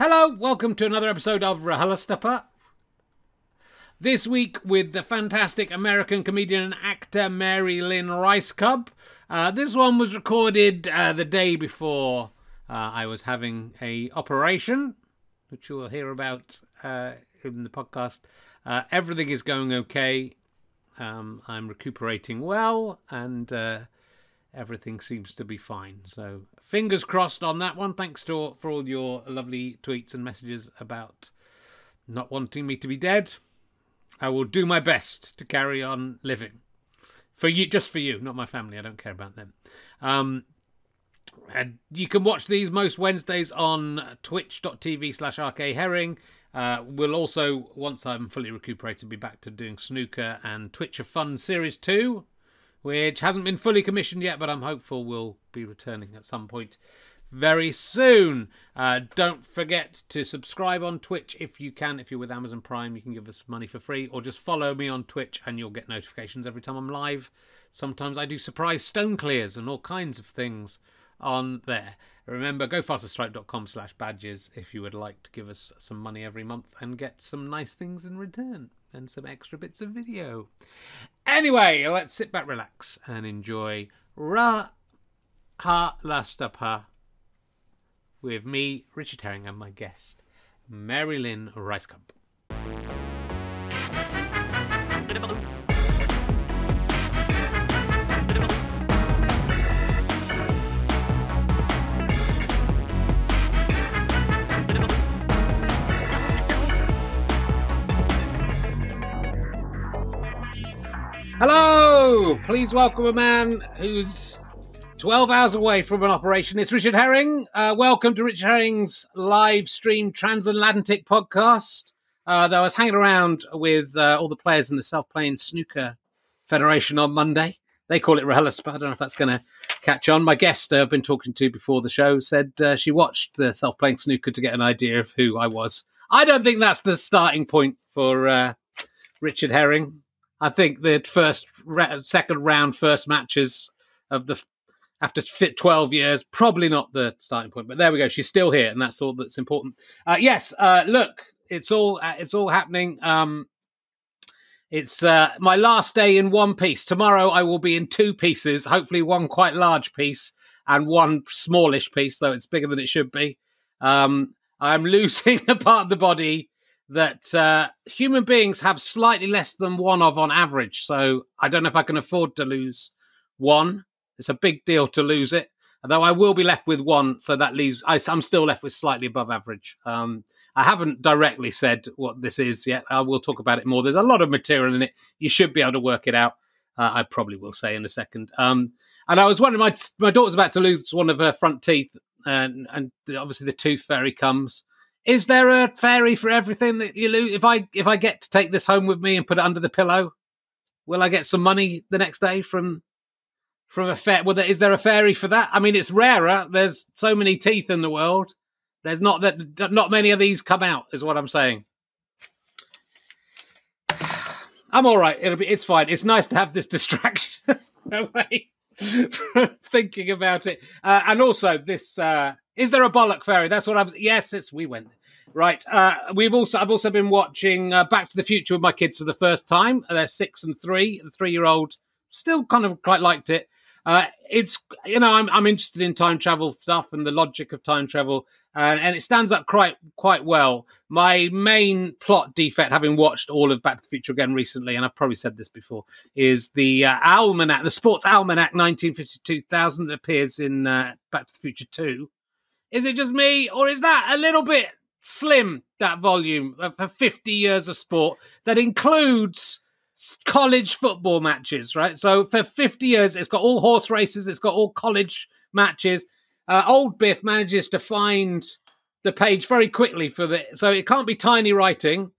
Hello, welcome to another episode of RHLSTP. This week with the fantastic American comedian and actor Mary Lynn Rajskub. Uh, this one was recorded uh, the day before uh, I was having a operation, which you will hear about uh, in the podcast. Uh, everything is going okay. Um, I'm recuperating well, and uh, everything seems to be fine. So fingers crossed on that one. Thanks to for all your lovely tweets and messages about not wanting me to be dead. I will do my best to carry on living for you, just for you, not my family. I don't care about them. Um, and you can watch these most Wednesdays on twitch.tv slash rkherring. Uh, we'll also, once I'm fully recuperated, be back to doing snooker and Twitch of Fun Series 2, which hasn't been fully commissioned yet, but I'm hopeful will be returning at some point very soon. Uh, don't forget to subscribe on Twitch if you can. If you're with Amazon Prime, you can give us money for free, or just follow me on Twitch and you'll get notifications every time I'm live. Sometimes I do surprise stone clears and all kinds of things on there. Remember, gofasterstripe.com slash badges if you would like to give us some money every month and get some nice things in return and some extra bits of video. Anyway, let's sit back, relax, and enjoy Ra Ha Lastapa with me, Richard Herring, and my guest, Mary Lynn. Hello! Please welcome a man who's 12 hours away from an operation. It's Richard Herring. Uh, welcome to Richard Herring's live stream transatlantic podcast. Uh, though I was hanging around with uh, all the players in the Self Playing Snooker Federation on Monday. They call it RHLSTP, but I don't know if that's going to catch on. My guest uh, I've been talking to before the show said uh, she watched the Self Playing Snooker to get an idea of who I was. I don't think that's the starting point for uh, Richard Herring. I think the first, second round, first matches of the after fit 12 years probably not the starting point but there we go she's still here and that's all that's important. Uh, yes uh, look it's all uh, it's all happening um, it's uh, my last day in one piece. Tomorrow i will be in two pieces hopefully one quite large piece and one smallish piece though it's bigger than it should be. Um, i'm losing a part of the body that uh, human beings have slightly less than one of on average so i don't know if i can afford to lose one it's a big deal to lose it. Although I will be left with one, so that leaves I, am still left with slightly above average. Um, I haven't directly said what this is yet. I will talk about it more. There's a lot of material in it. You should be able to work it out. Uh, I probably will say in a second. Um, and I was wondering, my my daughter's about to lose one of her front teeth, and and obviously the tooth fairy comes. Is there a fairy for everything that you lose? If I if I get to take this home with me and put it under the pillow, will I get some money the next day from from a fair. Well, is there a fairy for that? I mean, it's rarer. There's so many teeth in the world. There's not that not many of these come out. Is what I'm saying. I'm all right. It'll be. It's fine. It's nice to have this distraction away from thinking about it. Uh, and also, this uh, is there a bollock fairy? That's what I'm. Yes, it's. We went right. Uh, we've also. I've also been watching uh, Back to the Future with my kids for the first time. They're six and three. The three year old still kind of quite liked it. Uh, it's you know I'm I'm interested in time travel stuff and the logic of time travel, uh, and it stands up quite quite well. My main plot defect, having watched all of Back to the Future again recently, and I've probably said this before, is the uh, almanac, the sports almanac 1952,000 that appears in uh, Back to the Future 2. Is it just me, or is that a little bit slim? That volume for 50 years of sport that includes college football matches, right? So for 50 years, it's got all horse races, it's got all college matches. Uh, old Biff manages to find the page very quickly for the, so it can't be tiny writing.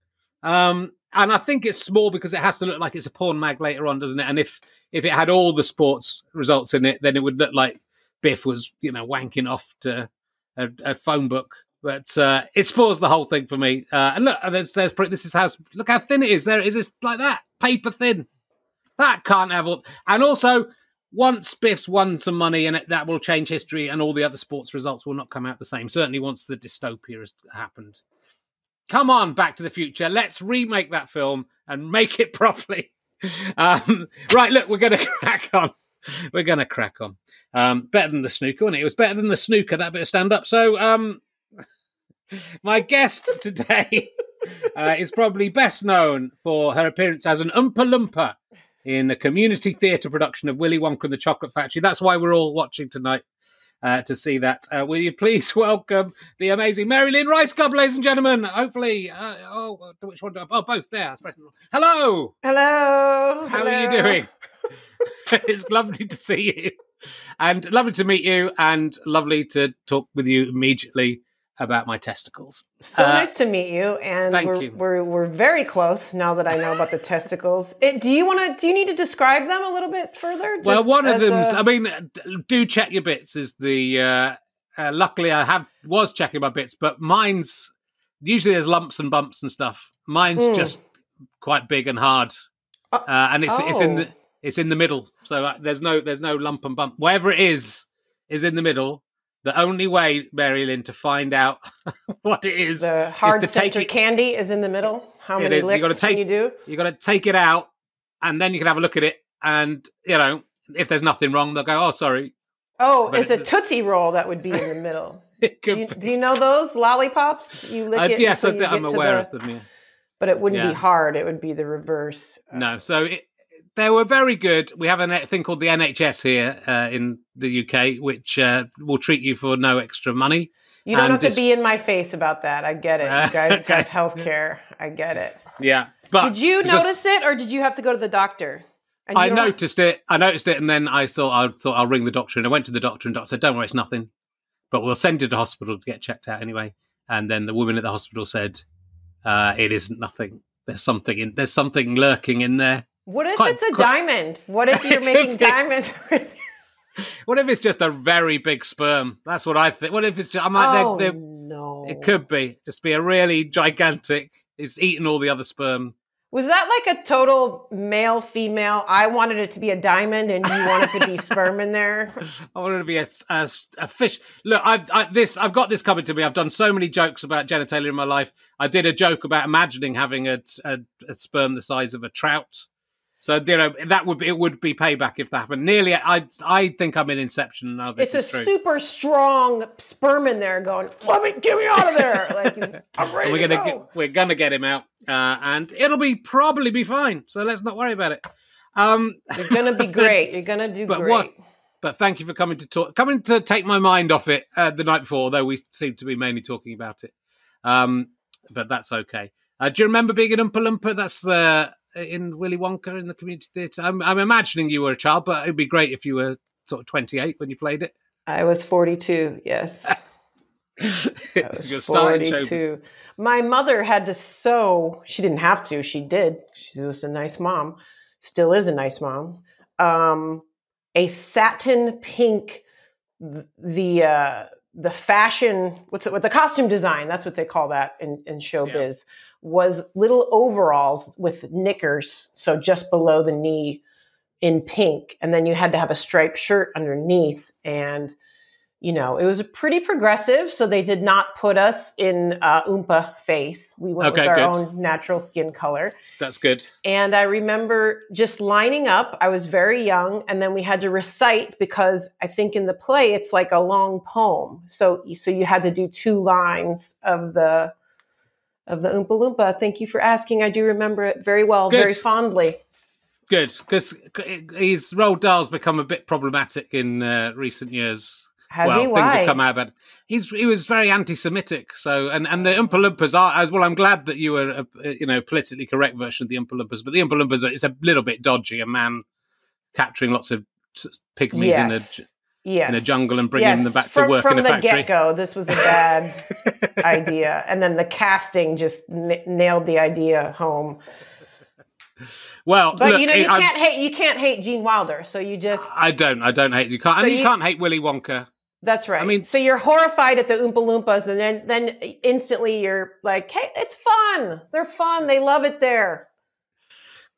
Um, and I think it's small because it has to look like it's a porn mag later on, doesn't it? And if if it had all the sports results in it, then it would look like Biff was, you know, wanking off to a, a phone book. But uh, it spoils the whole thing for me. Uh, and look, there's, there's this is how look how thin it is. There is this like that paper thin. That can't have all. And also, once Biff's won some money and it, that will change history and all the other sports results will not come out the same. Certainly once the dystopia has happened. Come on, Back to the Future. Let's remake that film and make it properly. Um, right, look, we're going to crack on. We're going to crack on. Um, better than the snooker, wasn't it? It was better than the snooker, that bit of stand up. So, um, my guest today uh, is probably best known for her appearance as an Oompa Loompa in a community theatre production of Willy Wonka and the Chocolate Factory. That's why we're all watching tonight. Uh, to see that. Uh, will you please welcome the amazing Mary Lynn Rajskub, Club, ladies and gentlemen? Hopefully, uh, oh, which one? Do I, oh, both there. Hello. Hello. How Hello. are you doing? it's lovely to see you, and lovely to meet you, and lovely to talk with you immediately about my testicles. So uh, nice to meet you, and thank we're, you. we're we're very close now that I know about the testicles. It, do you want to? Do you need to describe them a little bit further? well, one of them's. A... I mean, do check your bits. Is the uh, uh, luckily I have was checking my bits, but mine's usually there's lumps and bumps and stuff. Mine's mm. just quite big and hard, uh, and it's oh. it's in the oh. it's in the middle. So uh, there's no there's no lump and bump. Wherever it is is in the middle the only way, Mary Lynn, to find out what it is the hard is to take it. candy is in the middle. How many is. licks you gotta take, you do? You got to take it out, and then you can have a look at it. And you know, if there's nothing wrong, they'll go, "Oh, sorry." Oh, but it's it, a tootsie roll that would be in the middle. do, you, do, you, know those lollipops? You lick uh, it. Yes, I, am aware the, of them. Yeah. But it wouldn't yeah. be hard. It would be the reverse. No, so it, they were very good. We have a thing called the NHS here uh, in the UK, which uh, will treat you for no extra money. You don't have to be in my face about that. I get it. You guys got health care. I get it. Yeah, but did you notice it, or did you have to go to the doctor? I noticed have... it. I noticed it, and then I thought I thought I'll ring the doctor, and I went to the doctor, and the doctor said, "Don't worry, it's nothing, but we'll send you to hospital to get checked out anyway." And then the woman at the hospital said, uh, "It isn't nothing. There's something in. There's something lurking in there." What if it's, it's a quite... diamond? What if you're making diamonds? what if it's just a very big sperm? That's what I think. What if it's just? I'm like, oh, they're, they're, no. It could be just be a really gigantic. It's eating all the other sperm. Was that like a total male female? I wanted it to be a diamond, and you wanted to be sperm in there. I wanted to be a, a, a fish. Look, I've I, this. I've got this coming to me. I've done so many jokes about genitalia in my life. I did a joke about imagining having a, a, a sperm the size of a trout. So you know that would be it would be payback if that happened. Nearly, I I think I'm in Inception now. This it's is true. a super strong sperm in there going. Let me get me out of there. Like I'm ready. we're gonna go. get, we're gonna get him out, uh, and it'll be probably be fine. So let's not worry about it. Um, You're gonna be great. You're gonna do but great. What, but thank you for coming to talk, coming to take my mind off it uh, the night before. Although we seem to be mainly talking about it, um, but that's okay. Uh, do you remember being an Oompa Loompa? That's the in Willy Wonka in the community theatre? I'm, I'm imagining you were a child, but it'd be great if you were sort of 28 when you played it. I was 42. Yes. was 42. My mother had to sew. She didn't have to. She did. She was a nice mom. Still is a nice mom. Um, a satin pink. The uh, the fashion. What's it? What the costume design? That's what they call that in in showbiz. Yeah was little overalls with knickers, so just below the knee in pink. And then you had to have a striped shirt underneath. And, you know, it was a pretty progressive. So they did not put us in uh, Oompa face. We went okay, with our good. own natural skin color. That's good. And I remember just lining up. I was very young. And then we had to recite because I think in the play, it's like a long poem. So, so you had to do two lines of the of the Oompa Loompa. Thank you for asking. I do remember it very well, Good. very fondly. Good, because his Roald Dahl's become a bit problematic in uh, recent years. Has well, things Why? have come out. It. He's he was very anti-Semitic. So, and and the Oompa Loompas are as well. I'm glad that you were a, you know politically correct version of the Oompa Loompas, but the Oompa Loompas are, it's a little bit dodgy. A man capturing lots of pygmies yes. in a yes. in a jungle and bringing yes. them back to from, work from in a factory. From the get-go, this was a bad idea, and then the casting just n- nailed the idea home. Well, but look, you know you can't hate you can't hate Gene Wilder, so you just I don't I don't hate you can't so I mean you, you can't hate Willy Wonka. That's right. I mean, so you're horrified at the Oompa Loompas, and then then instantly you're like, "Hey, it's fun. They're fun. They love it there."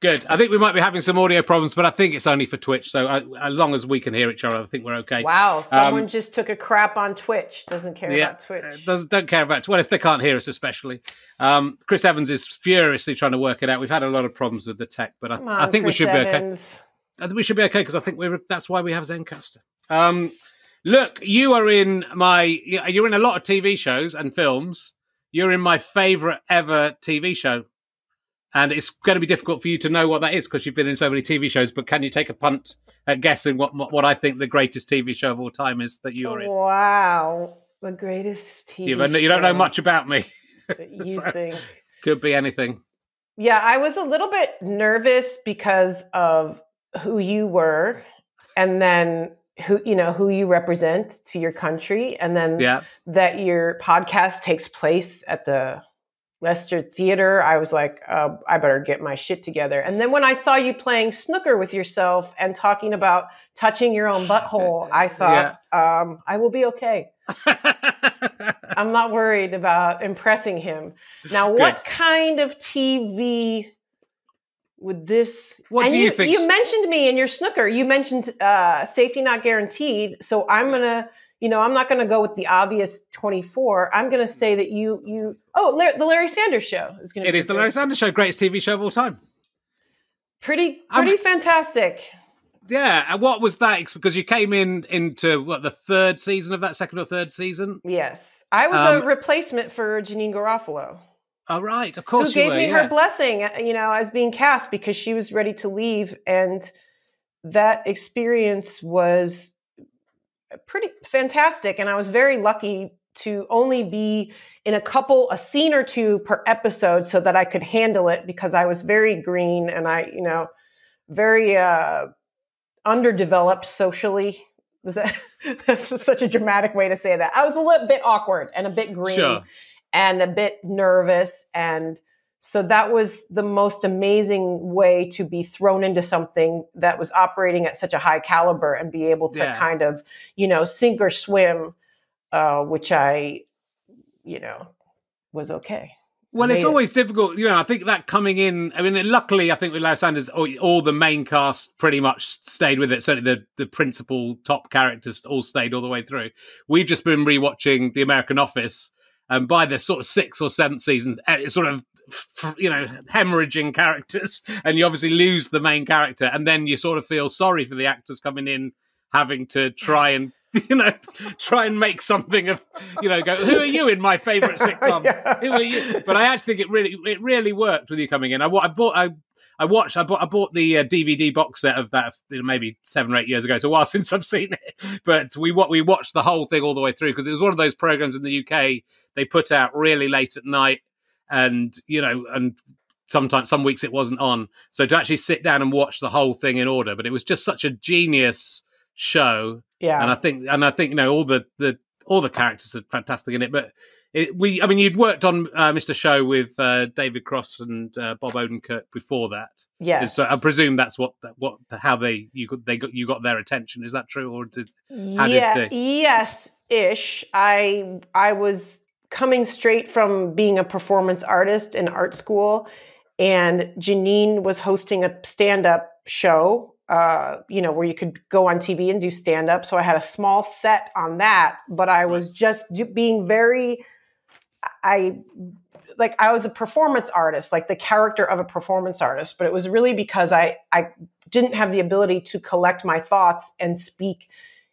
Good. I think we might be having some audio problems, but I think it's only for Twitch. So uh, as long as we can hear each other, I think we're okay. Wow, someone um, just took a crap on Twitch. Doesn't care yeah, about Twitch. Uh, doesn't don't care about Twitch. well if they can't hear us, especially. Um, Chris Evans is furiously trying to work it out. We've had a lot of problems with the tech, but I, on, I think Chris we should Evans. be okay. I think we should be okay because I think we're that's why we have Zencastr. Um, look, you are in my you're in a lot of TV shows and films. You're in my favorite ever TV show and it's going to be difficult for you to know what that is because you've been in so many TV shows. But can you take a punt at guessing what what I think the greatest TV show of all time is that you're in? Wow, the greatest TV. You've, you don't know much about me. you so, think could be anything? Yeah, I was a little bit nervous because of who you were, and then who you know who you represent to your country, and then yeah. that your podcast takes place at the Leicester Theater, I was like, uh, I better get my shit together. And then when I saw you playing snooker with yourself and talking about touching your own butthole, I thought, yeah. um, I will be okay. I'm not worried about impressing him. Now, what kind of TV would this? What do you, you, think? You mentioned me in your snooker. You mentioned uh, safety not guaranteed. So I'm gonna you know, I'm not going to go with the obvious 24. I'm going to say that you you oh, Larry, the Larry Sanders Show is going to. It is the Larry Sanders Show, greatest TV show of all time. Pretty pretty I'm, fantastic. Yeah, and what was that? Because you came in into what the third season of that second or third season. Yes, I was um, a replacement for Janeane Garofalo. Oh right, of course. Who gave were, me yeah. her blessing, uh, you know, as being cast because she was ready to leave, and that experience was pretty fantastic. And I was very lucky to only be in a couple, a scene or two per episode so that I could handle it because I was very green and I, you know, very uh, underdeveloped socially. That, that's such a dramatic way to say that. I was a little bit awkward and a bit green sure. and a bit nervous and so that was the most amazing way to be thrown into something that was operating at such a high caliber and be able to yeah. kind of, you know, sink or swim, uh, which I, you know, was okay. Well, it's always difficult, you know. I think that coming in. I mean, luckily, I think with Larry Sanders, all, all, the main cast pretty much stayed with it. Certainly, the the principal top characters all stayed all the way through. We've just been rewatching The American Office, and by the sort of sixth or seventh season, eh, it's sort of you know hemorrhaging characters, and you obviously lose the main character, and then you sort of feel sorry for the actors coming in having to try and you know try and make something of you know go who are you in my favorite sitcom? Yeah. who are you? But i actually think it really it really worked with you coming in. I, I bought i I watched. I bought. I bought the uh, DVD box set of that maybe seven or eight years ago. So a while since I've seen it, but we what we watched the whole thing all the way through because it was one of those programs in the UK they put out really late at night, and you know, and sometimes some weeks it wasn't on. So to actually sit down and watch the whole thing in order, but it was just such a genius show. Yeah, and I think and I think you know all the the all the characters are fantastic in it, but it, we, I mean, you'd worked on uh, Mr. Show with uh, David Cross and uh, Bob Odenkirk before that. Yeah. So I presume that's what what how they you got they got you got their attention. Is that true, or did how yeah, did they... yes, ish. I I was coming straight from being a performance artist in art school, and Janeane was hosting a stand up show uh, you know, where you could go on TV and do stand up. So I had a small set on that, but I was just being very I like I was a performance artist, like the character of a performance artist, but it was really because I I didn't have the ability to collect my thoughts and speak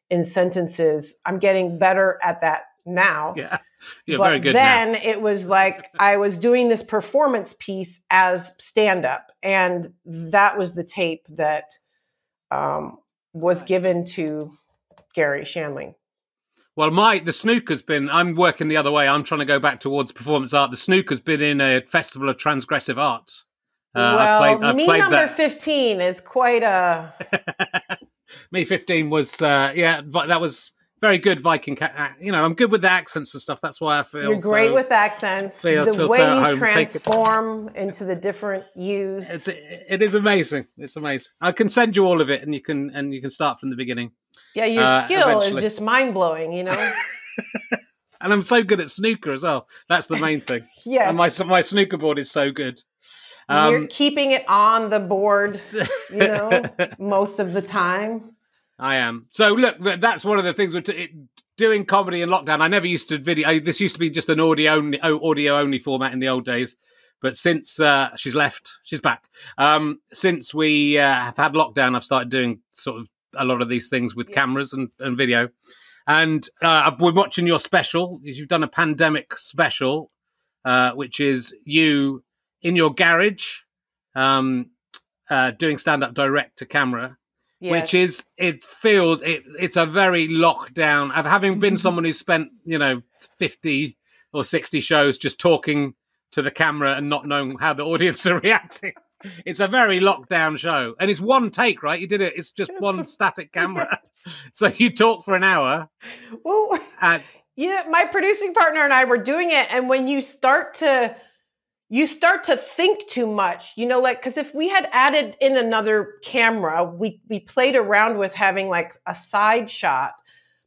in sentences. I'm getting better at that now. Yeah. You're but very good. Then now. it was like I was doing this performance piece as stand up and that was the tape that um, was given to Garry Shandling. Well, my the snooker's been. I'm working the other way. I'm trying to go back towards performance art. The snooker's been in a festival of transgressive art. Uh, well, I've played, I've me played number that. fifteen is quite a. me fifteen was uh, yeah. That was very good Viking. Ca- you know, I'm good with the accents and stuff. That's why I feel you're great so, with accents. Feel, the feel way so you transform into the different U's. It's it is amazing. It's amazing. I can send you all of it, and you can and you can start from the beginning. Yeah, your uh, skill eventually. is just mind blowing, you know. and I'm so good at snooker as well. That's the main thing. yeah. And my my snooker board is so good. You're keeping it on the board, you know, most of the time. I am. So look, that's one of the things we're t- doing comedy in lockdown. I never used to video. This used to be just an audio only, audio only format in the old days. But since uh, she's left, she's back. Um, since we uh, have had lockdown, I've started doing sort of a lot of these things with yeah. cameras and, and video. And uh, we're watching your special. You've done a pandemic special, uh, which is you in your garage um, uh, doing stand up direct to camera. Yes. Which is, it feels, it, it's a very lockdown. Of having been someone who spent, you know, 50 or 60 shows just talking to the camera and not knowing how the audience are reacting. It's a very lockdown show, and it's one take, right? You did it. It's just one static camera, so you talk for an hour. Well, and yeah, my producing partner and I were doing it, and when you start to you start to think too much you know like because if we had added in another camera we we played around with having like a side shot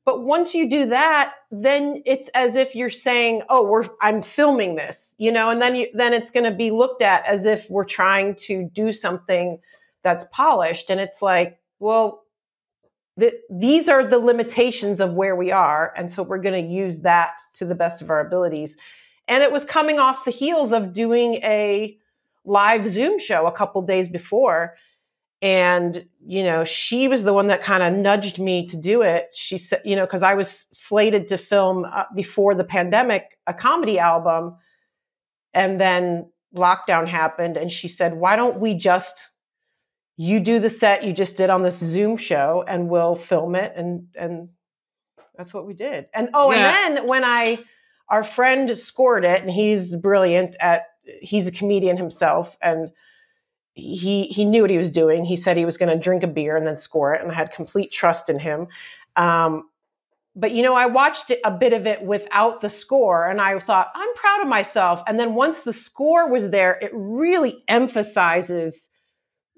but once you do that, then it's as if you're saying, "Oh, we're I'm filming this," you know, and then you then it's going to be looked at as if we're trying to do something that's polished, and it's like, well, the, these are the limitations of where we are, and so we're going to use that to the best of our abilities. And it was coming off the heels of doing a live Zoom show a couple days before and you know she was the one that kind of nudged me to do it she said you know because i was slated to film uh, before the pandemic a comedy album and then lockdown happened and she said why don't we just you do the set you just did on this zoom show and we'll film it and and that's what we did and oh yeah. and then when i our friend scored it and he's brilliant at he's a comedian himself and he he knew what he was doing. He said he was going to drink a beer and then score it, and I had complete trust in him. Um, but you know, I watched a bit of it without the score, and I thought I'm proud of myself. And then once the score was there, it really emphasizes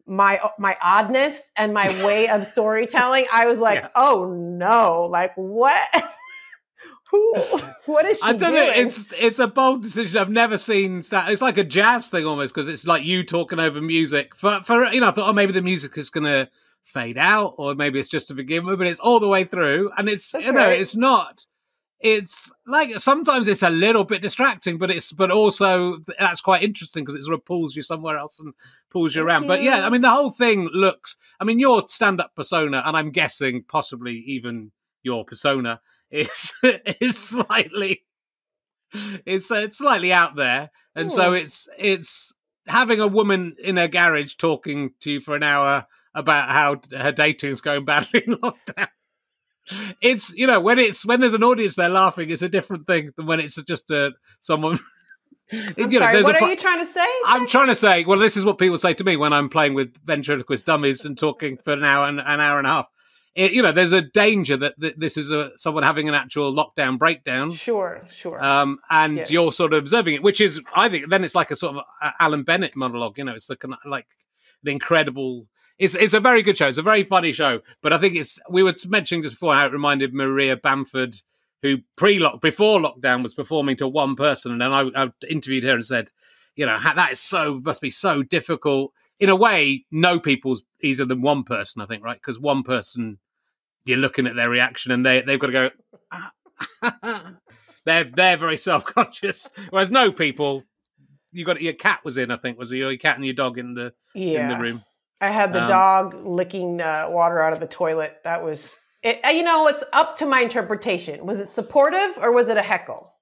my my oddness and my way of storytelling. I was like, oh no, like what? what is she I don't doing? know. It's it's a bold decision. I've never seen. that. It's like a jazz thing almost because it's like you talking over music. For for you know, I thought oh maybe the music is gonna fade out or maybe it's just to begin with, but it's all the way through, and it's That's you know right. it's not. It's like sometimes it's a little bit distracting, but it's but also that's quite interesting because it sort of pulls you somewhere else and pulls you Thank around. You. But yeah, I mean the whole thing looks. I mean your stand-up persona, and I'm guessing possibly even your persona is is slightly it's uh, it's slightly out there, and so it's it's having a woman in a garage talking to you for an hour about how her dating is going badly in lockdown. It's you know when it's when there's an audience there laughing, it's a different thing than when it's just uh, someone. I'm you know, sorry, what are you trying to say? I'm trying to say, well, this is what people say to me when I'm playing with ventriloquist dummies and talking for an hour and an hour and a half it, you know, there's a danger that, that this is a, someone having an actual lockdown breakdown. Sure, sure. Um, and yes. you're sort of observing it, which is, I think, then it's like a sort of Alan Bennett monologue. You know, it's like an, like an incredible. It's it's a very good show. It's a very funny show, but I think it's. We were mentioning just before how it reminded Maria Bamford, who pre lock before lockdown was performing to one person, and then I, I interviewed her and said, you know, that is so must be so difficult. In a way, no people's easier than one person. I think, right? Because one person you're looking at their reaction and they they've got to go. they're they're very self conscious. Whereas no people, you got your cat was in. I think was your cat and your dog in the yeah. in the room. I had the um, dog licking uh, water out of the toilet. That was it. Uh, you know, it's up to my interpretation. Was it supportive or was it a heckle?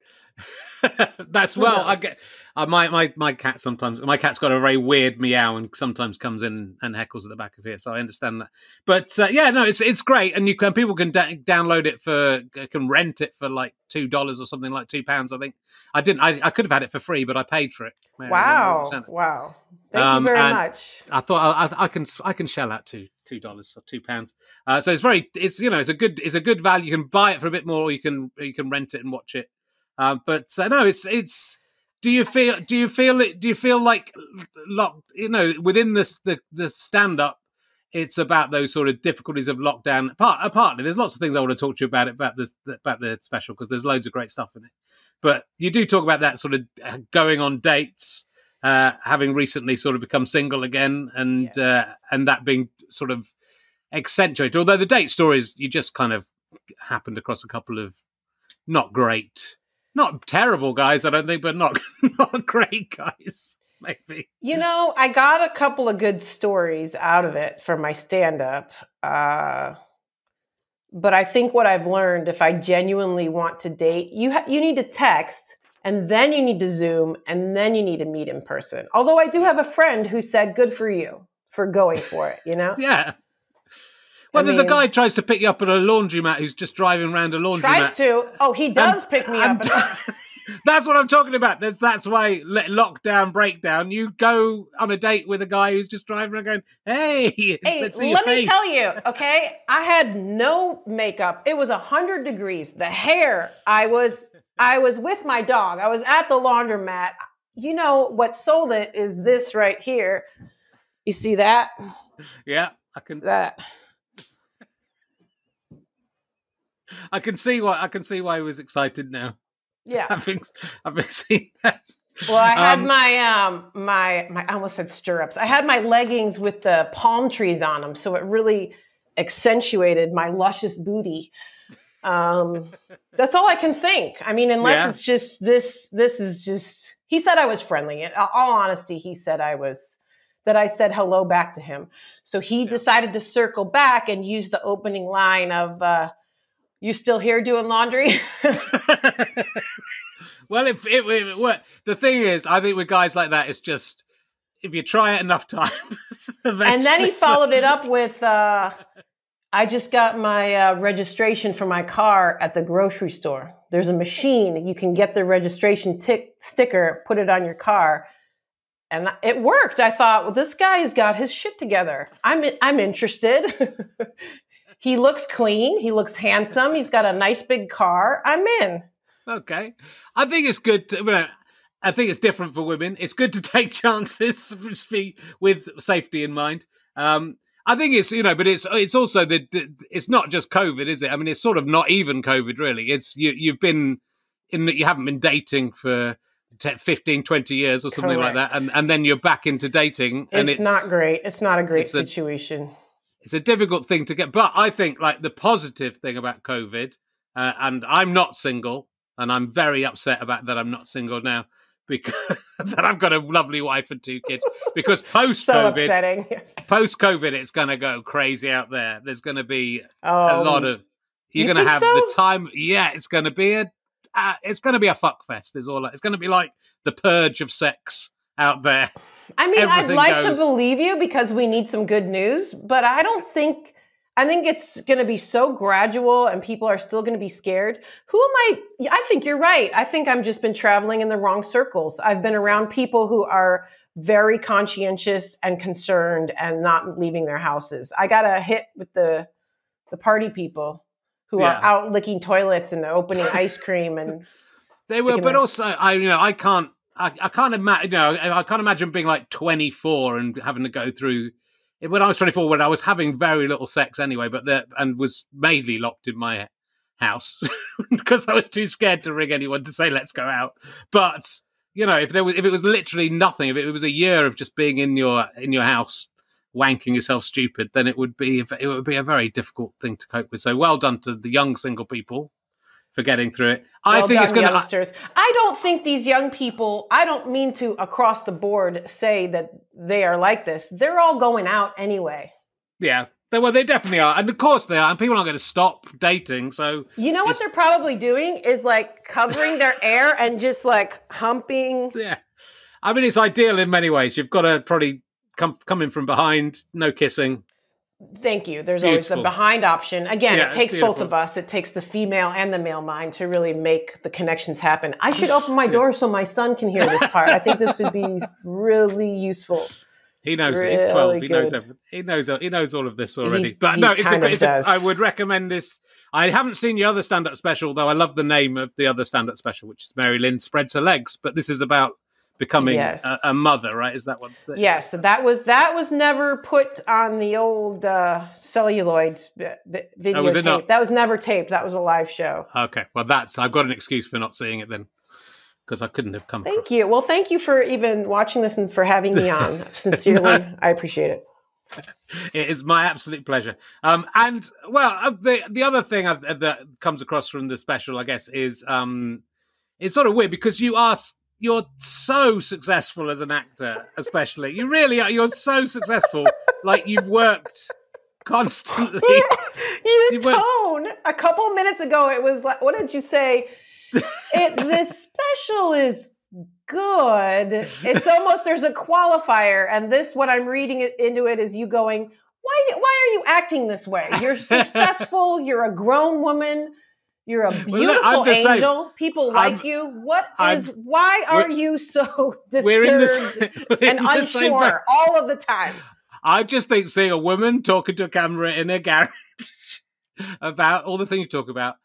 That's well. I get uh, my my my cat sometimes my cat's got a very weird meow and sometimes comes in and heckles at the back of here, so I understand that. But uh, yeah, no, it's it's great, and you can people can da- download it for can rent it for like two dollars or something like two pounds. I think I didn't. I, I could have had it for free, but I paid for it. Wow! Wow! Thank um, you very much. I thought I, I, can I can shell out two two dollars or two pounds. Uh, so it's very it's you know it's a good it's a good value. You can buy it for a bit more, or you can you can rent it and watch it. Uh, but uh, no, it's it's do you feel do you feel it do you feel like lock you know within this the the stand up it's about those sort of difficulties of lockdown? Part uh, partly there's lots of things i want to talk to you about it about this about the special because there's loads of great stuff in it. But you do talk about that sort of uh, going on dates uh, having recently sort of become single again, and uh, and that being sort of accentuated. Although the date stories, you just kind of happened across a couple of not great, not terrible guys, I don't think, but not not great guys. Maybe. You know, I got a couple of good stories out of it for my stand up. Uh, but I think what I've learned if I genuinely want to date, you ha- you need to text and then you need to Zoom and then you need to meet in person. Although I do have a friend who said, "Good for you for going for it," you know? yeah. Well, I there's mean- a guy who tries to pick you up at a laundromat who's just driving around a laundromat. Tries to. Oh, he does And- pick me and- up. that's what I'm talking about. That's that's why lockdown breakdown. You go on a date with a guy who's just driving around going, "Hey, Hey, let's see let your me face." tell you, okay? I had no makeup. It was a hundred degrees. The hair. I was I was with my dog. I was at the laundromat. You know what sold it is this right here. You see that? Yeah, I can That. I can see why I can see why he was excited now. Yeah. Having having seen that. Well, I had Um, my um my my I almost said stirrups. I had my leggings with the palm trees on them, so it really accentuated my luscious booty. Um, that's all I can think. I mean, unless Yeah. it's just this. This is just. He said I was friendly. In all honesty, he said I was. That I said hello back to him. So he Yeah. decided to circle back and use the opening line of, uh, "You still here doing laundry?" well, if it, if it were, the thing is, I think with guys like that, it's just if you try it enough times, and then he followed it up with uh, i just got my uh, registration for my car at the grocery store. There's a machine. You can get the registration tick sticker put it on your car. And it worked. I thought well this guy's got his shit together. I'm i'm interested he looks clean he looks handsome he's got a nice big car i'm in Okay, I think it's good. To, you know, I think it's different for women. It's good to take chances, with safety in mind. Um, I think it's you know, but it's it's also the, the it's not just COVID, is it? I mean, it's sort of not even COVID, really. It's you you've been in you haven't been dating for 10, 15, 20 years or something like that, and and then you're back into dating, and it's, it's not great it's not a great it's a- situation it's a difficult thing to get. But I think like the positive thing about COVID, uh, and I'm not single, and I'm very upset about that I'm not single now because that I've got a lovely wife and two kids. Because post COVID, upsetting post COVID, it's going to go crazy out there. There's going to be oh, a lot of you're you going to have the time. Yeah, it's going to be a uh, it's going to be a fuck fest. Is all. It's going to be like the purge of sex out there. I mean, I'd like goes- to believe you because we need some good news, but I don't think I think it's going to be so gradual and people are still going to be scared. Who am I? I think you're right. I think I'm just been traveling in the wrong circles. I've been around people who are very conscientious and concerned and not leaving their houses. I got a hit with the the party people who Yeah. are out licking toilets and opening ice cream and They were, but also I, you know, I can't, I, I can't imagine, you know, I can't imagine being like 24 and having to go through. When I was 24, when I was having very little sex anyway, but and was mainly locked in my house because I was too scared to ring anyone to say let's go out. But you know, if there was, if it was literally nothing, if it was a year of just being in your in your house wanking yourself stupid, then it would be it would be a very difficult thing to cope with. So well done to the young single people for getting through it. I well think it's going to. I don't think these young people. I don't mean to across the board say that they are like this. They're all going out anyway. Yeah. They, well, they definitely are. And of course they are. And people aren't going to stop dating. So, You know what they're probably doing is like covering their air and just like humping. yeah. I mean, it's ideal in many ways. You've got to probably come, come in from behind, no kissing. Thank you. There's always Beautiful. the behind option. Again, Yeah, it takes both of us. It takes the female and the male mind to really make the connections happen. I should open my door so my son can hear this part. I think this would be really useful. He knows it. He's 12. Really He knows everything. He knows, he knows all of this already. He- but no, it's a, it's a. I would recommend this. I haven't seen your other stand up special, though I love the name of the other stand up special, which is Mary Lynn Spreads Her Legs. But this is about becoming Yes. a, a mother, right? Is that what? the- Yes, that was that was never put on the old uh, celluloid vi- vi- video Oh, was it not? That was never taped. That was a live show. Okay. Well, that's, I've got an excuse for not seeing it then. because I couldn't have come. Thank across. you. Well, thank you for even watching this and for having me on. Sincerely, no. I appreciate it. It is my absolute pleasure. Um, and well, uh, the the other thing I've, uh, that comes across from the special, I guess, is um, it's sort of weird because you are you're so successful as an actor, especially. You really are. You're so successful. like you've worked constantly. Your you've tone. Worked... A couple minutes ago, it was like, what did you say? it this special is good. It's almost there's a qualifier, and this what I'm reading it, into it is you going. Why, why are you acting this way? You're successful. you're a grown woman. You're a beautiful angel. Saying, People like I'm, you. What is? I'm, why are you so disturbed the, and unsure all of the time? I just think seeing a woman talking to a camera in a garage about all the things you talk about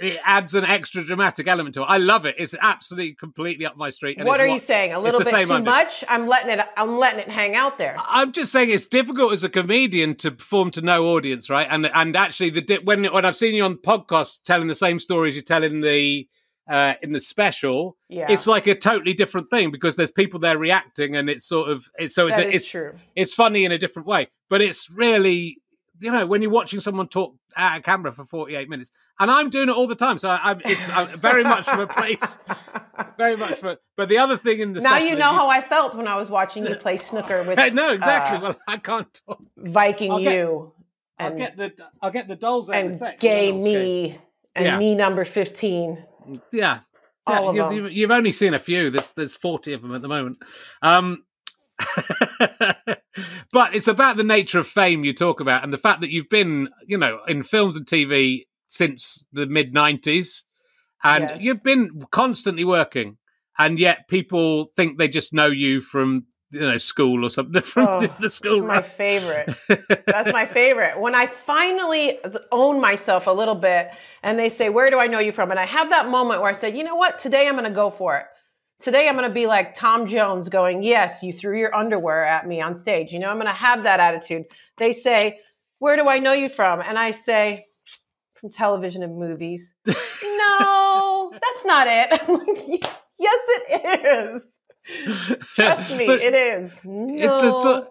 it adds an extra dramatic element to it. I love it. It's absolutely completely up my street. what are what, you saying? A little bit too much? I'm letting it. I'm letting it hang out there. I'm just saying it's difficult as a comedian to perform to no audience, right? And and actually, the when when I've seen you on podcasts telling the same stories you tell in the uh, in the special, yeah. it's like a totally different thing because there's people there reacting, and it's sort of it's so it's it's true. it's funny in a different way, but it's really you know, when you're watching someone talk at a camera for 48 minutes, and I'm doing it all the time, so I, it's I'm very much from a place, very much for. But the other thing in the now you know you, how I felt when I was watching you play snooker with. no, exactly. Uh, well, I can't talk. Viking I'll you. I'll get the I'll get the dolls out and in a gay me and yeah. me number 15. Yeah. Yeah, you've, you've, you've, only seen a few. There's there's forty of them at the moment. Um, but it's about the nature of fame you talk about and the fact that you've been, you know, in films and TV since the mid 90s and yes. you've been constantly working and yet people think they just know you from you know school or something from oh, the school my favorite. That's my favorite. When i finally own myself a little bit and they say where do i know you from? And i have that moment where i said you know what? Today i'm going to go for it Today, I'm going to be like Tom Jones going, Yes, you threw your underwear at me on stage. You know, I'm going to have that attitude. They say, Where do I know you from? And I say, From television and movies. no, that's not it. yes, it is. Trust me, it is. No. It's a,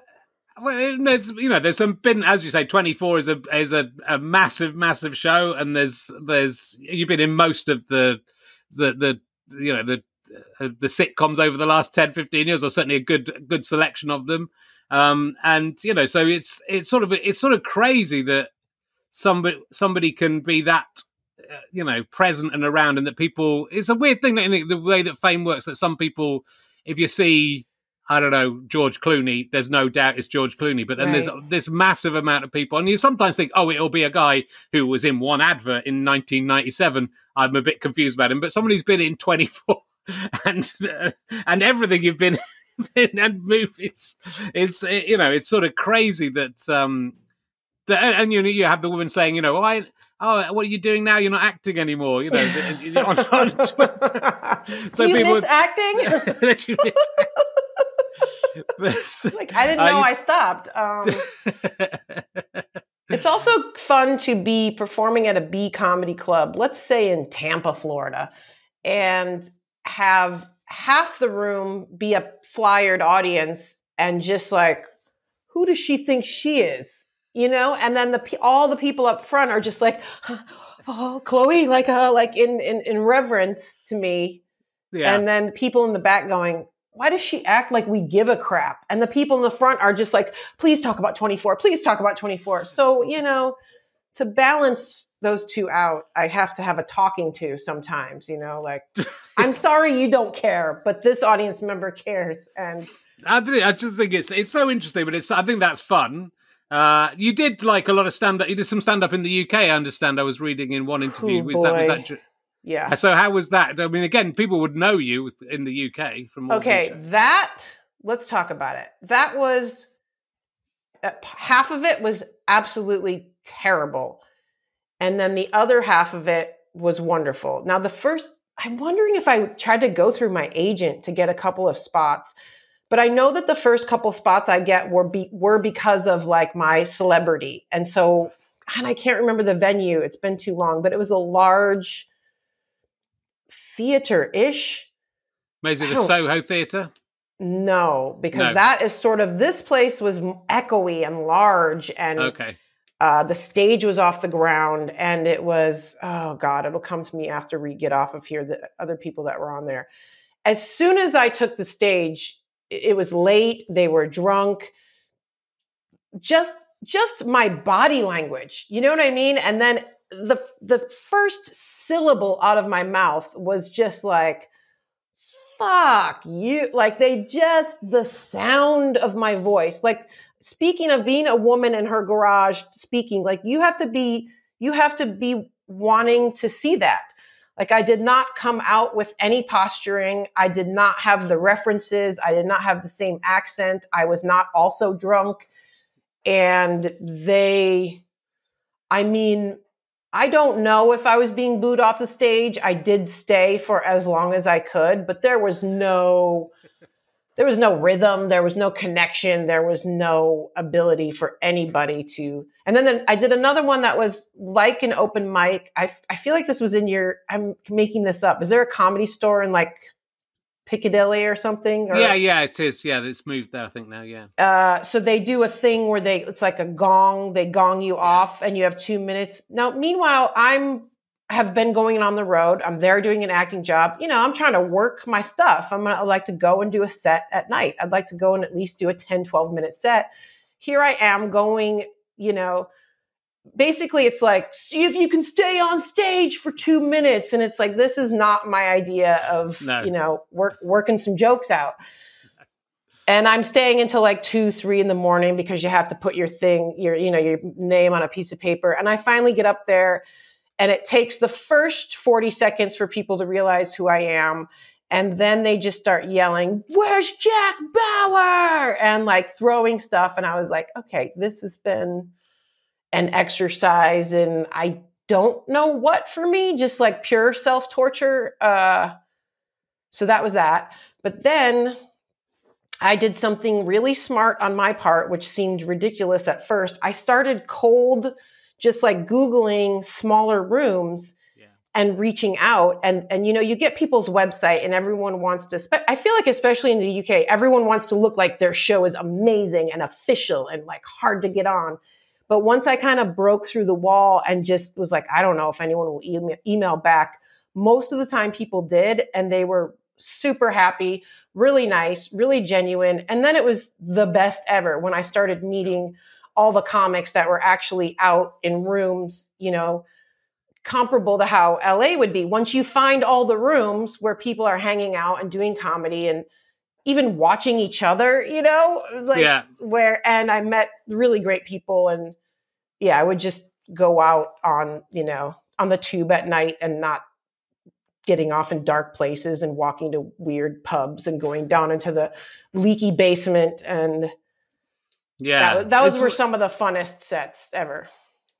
well, there's you know there's some been as you say 24 is a is a, a massive massive show and there's there's you've been in most of the the the you know the the sitcoms over the last 10 15 years or certainly a good good selection of them um, and you know so it's it's sort of it's sort of crazy that somebody somebody can be that uh, you know present and around and that people it's a weird thing that the way that fame works that some people if you see I don't know George Clooney. There's no doubt it's George Clooney, but then right. there's this massive amount of people, and you sometimes think, oh, it'll be a guy who was in one advert in 1997. I'm a bit confused about him, but someone who's been in 24 and uh, and everything you've been in and movies. It's you know it's sort of crazy that um that and you know you have the woman saying you know why oh what are you doing now you're not acting anymore you know on, on Twitter. so Do you people miss acting. that you miss acting. but, like I didn't know uh, you... I stopped. Um, it's also fun to be performing at a B comedy club, let's say in Tampa, Florida, and have half the room be a flyered audience and just like, who does she think she is? You know, and then the all the people up front are just like, oh, Chloe, like uh, like in, in in reverence to me. Yeah. And then people in the back going, why does she act like we give a crap? And the people in the front are just like, please talk about 24, please talk about 24. So, you know, to balance those two out, I have to have a talking to sometimes, you know, like I'm sorry you don't care, but this audience member cares. And I, I just think it's it's so interesting, but it's I think that's fun. Uh, you did like a lot of stand up. You did some stand up in the UK. I understand. I was reading in one interview. Oh, was that was that? Yeah. So how was that? I mean, again, people would know you in the UK from. Okay, that let's talk about it. That was uh, half of it was absolutely terrible and then the other half of it was wonderful. Now, the first, I'm wondering if I tried to go through my agent to get a couple of spots, but I know that the first couple spots I get were be, were because of like my celebrity, and so and I can't remember the venue. It's been too long, but it was a large theater ish Is it I the Soho Theatre? No, because No. that is sort of this place was echoey and large, and Okay. Uh, the stage was off the ground, and it was oh god, it'll come to me after we get off of here. The other people that were on there, as soon as I took the stage, it, was late. They were drunk. Just just my body language, you know what I mean? And then the the first syllable out of my mouth was just like fuck you like they just the sound of my voice like speaking of being a woman in her garage speaking like you have to be you have to be wanting to see that. Like i did not come out with any posturing. I did not have the references. I did not have the same accent. I was not also drunk. And they i mean I don't know if I was being booed off the stage. I did stay for as long as I could, but there was no there was no rhythm, there was no connection, there was no ability for anybody to. And then, then I did another one that was like an open mic. I I feel like this was in your I'm making this up. Is there a comedy store in like Piccadilly or something? Or- Yeah, yeah, it is. Yeah, it's moved there. I think now. Yeah. uh, so they do a thing where they it's like a gong they gong you off and you have two minutes now meanwhile i'm have been going on the road i'm there doing an acting job you know i'm trying to work my stuff. I'm gonna I'd like to go and do a set at night. I'd like to go and at least do a 10 12 minute set. Here i am going you know basically it's like see if you can stay on stage for two minutes and it's like this is not my idea of No. you know work working some jokes out. And i'm staying until like two three in the morning because you have to put your thing your you know your name on a piece of paper. And i finally get up there and it takes the first 40 seconds for people to realize who i am. And then they just start yelling where's jack bauer? and like throwing stuff. And i was like okay this has been an exercise And i don't know what for me just like pure self-torture uh so that was that. But then I did something really smart on my part, which seemed ridiculous at first. I started cold, just like Googling smaller rooms Yeah. and reaching out. And, and, you know, you get people's website and everyone wants to, spe- I feel like, especially in the UK, everyone wants to look like their show is amazing and official and like hard to get on. But once I kind of broke through the wall and just was like, I don't know if anyone will email, email back, most of the time people did. And they were super happy really nice, really genuine. And then it was the best ever when I started meeting all the comics that were actually out in rooms, you know, comparable to how LA would be. Once you find all the rooms where people are hanging out and doing comedy and even watching each other, you know, like yeah. where and I met really great people and yeah, I would just go out on, you know, on the tube at night and not getting off in dark places and walking to weird pubs and going down into the leaky basement and Yeah. that, those It's- were some of the funnest sets ever.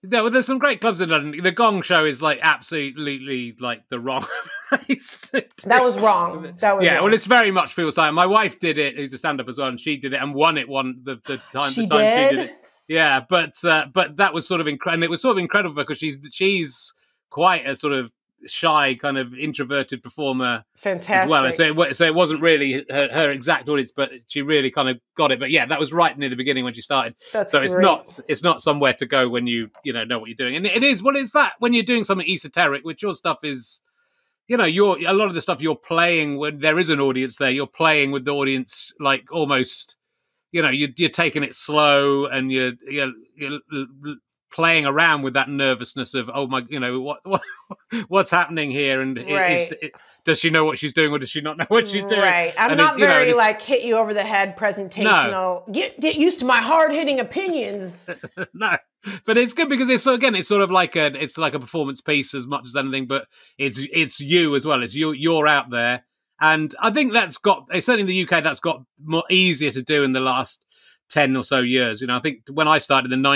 Yeah, well, there's some great clubs in London. The Gong Show is like absolutely like the wrong place. That was wrong. That was yeah, wrong. well, it's very much feels like my wife did it, who's a stand-up as well, and she did it and won it one the, the time she the time did. she did it. Yeah, but uh, but that was sort of incredible. It was sort of incredible because she's she's quite a sort of shy kind of introverted performer Fantastic. as well. So it, so it wasn't really her, her exact audience, but she really kind of got it. But yeah, that was right near the beginning when she started. That's So it's not it's not somewhere to go when you you know know what you're doing, and it is what is that when you're doing something esoteric, which your stuff is. You know, you're a lot of the stuff you're playing when there is an audience there. You're playing with the audience like almost, you know, you're, you're taking it slow and you're you're, you're playing around with that nervousness of oh my, you know what, what what's happening here and is, Right. it, does she know what she's doing or does she not know what she's doing? Right. I'm And not it- you know, very like hit you over the head presentational. Get get used to my hard hitting opinions. no, but it's good because it's again, it's sort of like a it's like a performance piece as much as anything, but it's it's you as well. It's you you're out there, and I think that's got eh, certainly in the UK that's got more easier to do in the last ten or so years. You know, I think when I started in the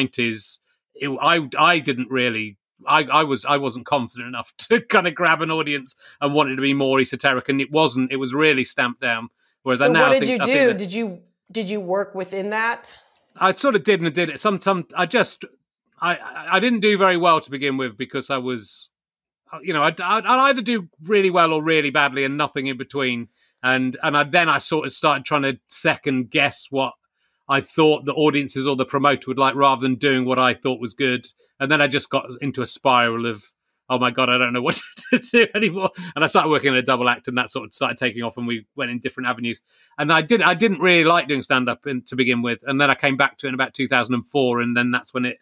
nineties, I I didn't really. I, I was I wasn't confident enough to kind of grab an audience and wanted to be more esoteric, and it wasn't. It was really stamped down. Whereas I now what did think, you do? that- Did you did you work within that? I sort of did and did it. Some, some. I just, I, I didn't do very well to begin with because I was, uh, you know, I'd, I'd I'd either do really well or really badly and nothing in between. and and I, then I sort of started trying to second guess what I thought the audiences or the promoter would like, rather than doing what I thought was good. And then I just got into a spiral of oh my god, I don't know what to do anymore. And I started working in a double act, and that sort of started taking off, and we went in different avenues. And I did, I didn't really like doing stand up to begin with, and then I came back to it in about 2004, and then that's when it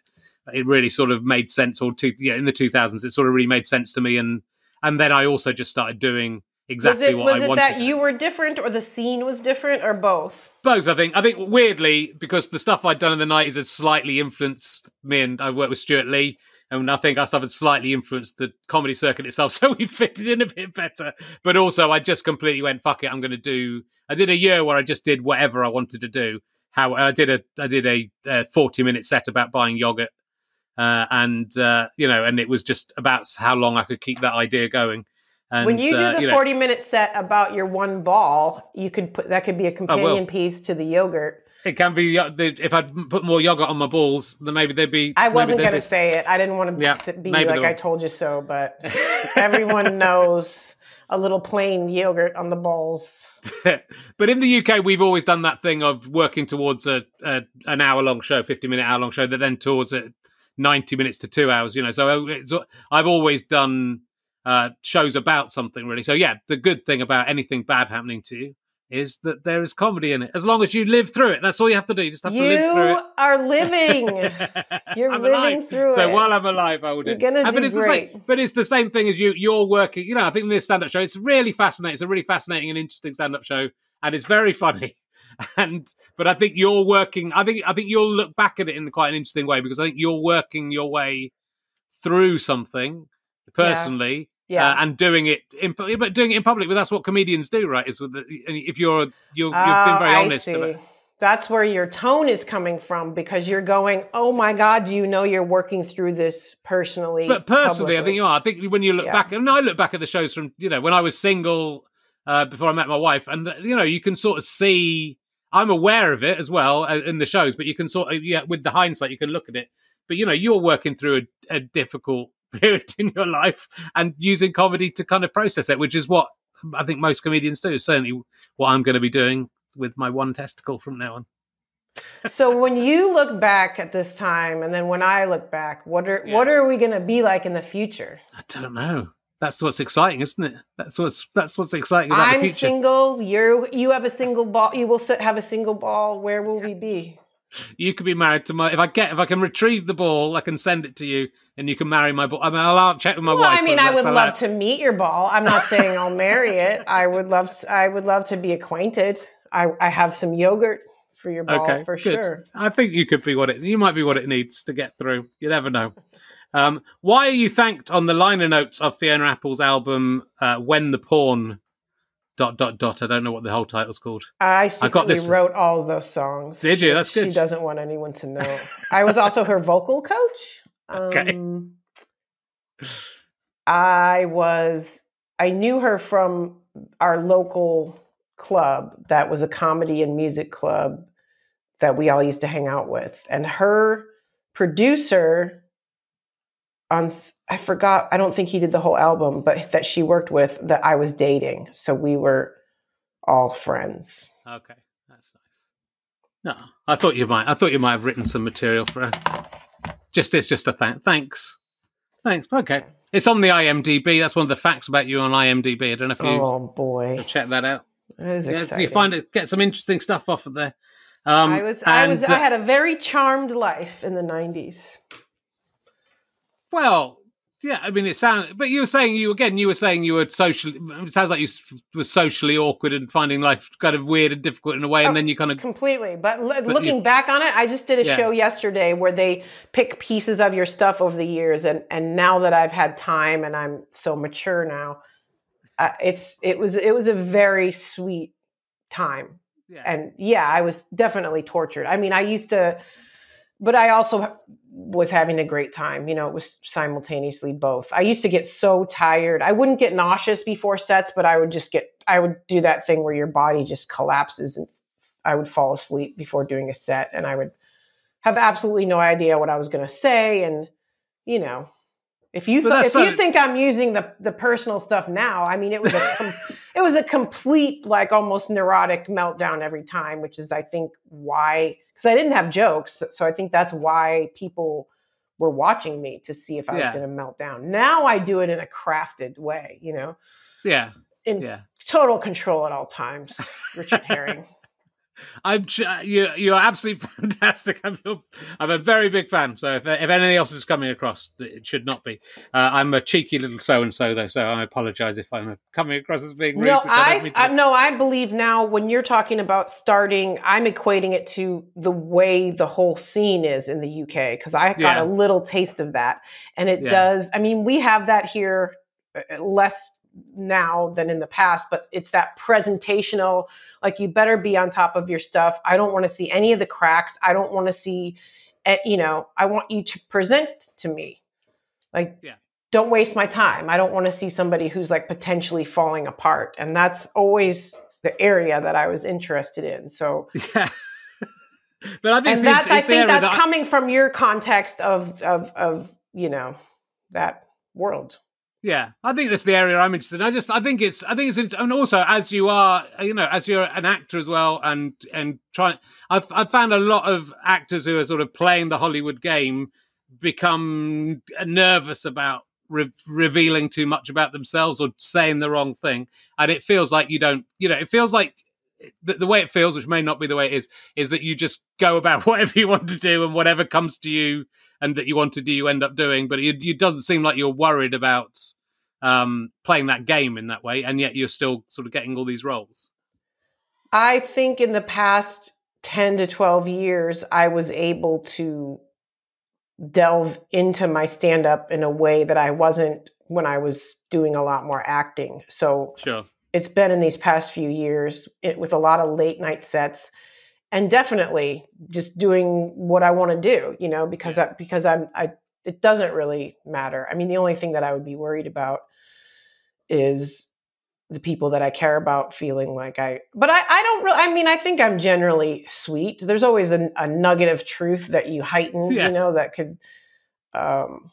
it really sort of made sense. Or two, yeah, in the 2000s, it sort of really made sense to me, and and then I also just started doing exactly was it, what was I it wanted. that you were different or the scene was different or both both i think i think weirdly because the stuff i'd done in the 90s had slightly influenced me and i worked with stewart lee and I think our stuff had slightly influenced the comedy circuit itself, so we fitted in a bit better. But also, I just completely went, "Fuck it, I'm going to do." I did a year where I just did whatever I wanted to do. How I did a I did a, a 40 minute set about buying yogurt, uh, and uh, you know, and it was just about how long I could keep that idea going. And, when you do uh, the you know, 40 minute set about your one ball you could put that could be a companion piece to the yogurt it can be uh, if I'd put more yogurt on my balls, then maybe they'd be. i wasn't going to say it i didn't want to Yeah, be maybe like i told you so but everyone knows a little plain yogurt on the balls but in the UK, we've always done that thing of working towards a, a an hour long show, fifty minute hour long show that then tours at ninety minutes to two hours. You know, so it's, I've always done uh, shows about something really. So yeah, the good thing about anything bad happening to you is that there is comedy in it. As long as you live through it, that's all you have to do. You just have to live through it. you are living You're I'm living alive. through so it. So while I'm alive, I will do. You're gonna it. But do it's the same. But it's the same thing as you. You're working. You know, I think this stand-up show, it's really fascinating. It's a really fascinating and interesting stand-up show, and it's very funny. And but I think you're working. I think I think you'll look back at it in quite an interesting way because I think you're working your way through something personally. yeah Uh, and doing it in, but doing it in public, but that's what comedians do, right? Is with the, if you're you're you've been Oh, very honest about. That's where your tone is coming from because you're going, "Oh my God, do you know you're working through this personally?" But personally, I think you are. I think when you look Yeah. back, and I look back at the shows from you know when I was single uh, before I met my wife, and you know you can sort of see. I'm aware of it as well uh, in the shows, but you can sort of yeah, with the hindsight, you can look at it. But you know, you're working through a, a difficult period in your life and using comedy to kind of process it, which is what I think most comedians do. Certainly, what I'm going to be doing with my one testicle from now on. so when you look back at this time, and then when I look back, what are Yeah. what are we going to be like in the future? I don't know. That's what's exciting, isn't it? That's what's that's what's exciting about the future. I'm single. You you have a single ball. You will sit- have a single ball. Where will we be? You could be married to my. If I get, if I can retrieve the ball, I can send it to you, and you can marry my ball. I mean, I'll, I'll check with my well, wife. I mean, I would that's love to meet your ball. I'm not saying I'll marry it. I would love. I would love to be acquainted. I I have some yogurt for your ball Okay, for good. sure. I think you could be what it. You might be what it needs to get through. You never know. Um, why are you thanked on the liner notes of Fiona Apple's album uh, "When the Pawn"? Dot dot dot. I don't know what the whole title's called. I secretly this- wrote all those songs. Did you? That's good. She doesn't want anyone to know. I was also her vocal coach. Okay. Um, I was. I knew her from our local club that was a comedy and music club that we all used to hang out with, and her producer on I forgot I don't think he did the whole album but that she worked with that I was dating so we were all friends Okay, that's nice. No, I thought you might. I thought you might have written some material for her. Just it's just a thank. Thanks, thanks. Okay, it's on the IMDb. That's one of the facts about you on IMDb. I don't know if you oh boy checked that out. Yeah, so you find it, get some interesting stuff off of there. Um, I was I was I uh, had a very charmed life in the 90s well, yeah. I mean, it sounds. But you were saying you again. You were saying you were socially. It sounds like you were socially awkward and finding life kind of weird and difficult in a way, and Oh, then you kind of completely but, you- looking back on it I just did a Yeah. show yesterday where they pick pieces of your stuff over the years and and now that I've had time and I'm so mature now uh, it's it was it was a very sweet time yeah. and yeah i was definitely tortured i mean i used to but i also was having a great time you know it was simultaneously both. I used to get so tired. I wouldn't get nauseous before sets but i would just get i would do that thing where your body just collapses and i would fall asleep before doing a set and i would have absolutely no idea what i was going to say and you know If you th- if you think I'm using the the personal stuff now, I mean, it was a com- it was a complete like almost neurotic meltdown every time, which is I think why because I didn't have jokes, so I think that's why people were watching me to see if I Yeah. was going to melt down. Now I do it in a crafted way, you know, Yeah, in yeah. total control at all times. Richard Herring. I'm ch- you. You're absolutely fantastic. I'm, I'm a very big fan. So if if anything else is coming across, it should not be. Uh, I'm a cheeky little so and so though, so I apologise if I'm coming across as being rude. No, don't I, I no, I believe now when you're talking about starting, I'm equating it to the way the whole scene is in the UK because I got Yeah. a little taste of that, and it Yeah. does. I mean, we have that here uh, less now than in the past, but it's that presentational. Like you better be on top of your stuff. I don't want to see any of the cracks. I don't want to see, eh, you know, I want you to present to me, like Yeah. don't waste my time. I don't want to see somebody who's like potentially falling apart. And that's always the area that I was interested in. So, Yeah. but I think that's, I think that's coming from your context of, of, of, you know, that world. Yeah, I think that's the area I'm interested in. I just, I think it's, I think it's, and also as you are, you know, as you're an actor as well, and and trying, I've I've found a lot of actors who are sort of playing the Hollywood game become nervous about re- revealing too much about themselves or saying the wrong thing, and it feels like you don't, you know, it feels like the, the way it feels, which may not be the way it is, is that you just go about whatever you want to do and whatever comes to you and that you want to do, you end up doing. But it, it doesn't seem like you're worried about um, playing that game in that way, and yet you're still sort of getting all these roles. I think in the past 10 to 12 years, I was able to delve into my stand up in a way that I wasn't when I was doing a lot more acting. So Sure. It's been in these past few years it, with a lot of late night sets and definitely just doing what I want to do, you know, because I, because I'm I it doesn't really matter. I mean, the only thing that I would be worried about is the people that I care about feeling like I, but I, I don't really, I mean, I think I'm generally sweet. There's always a, a nugget of truth that you heighten, Yeah. you know, that could, um,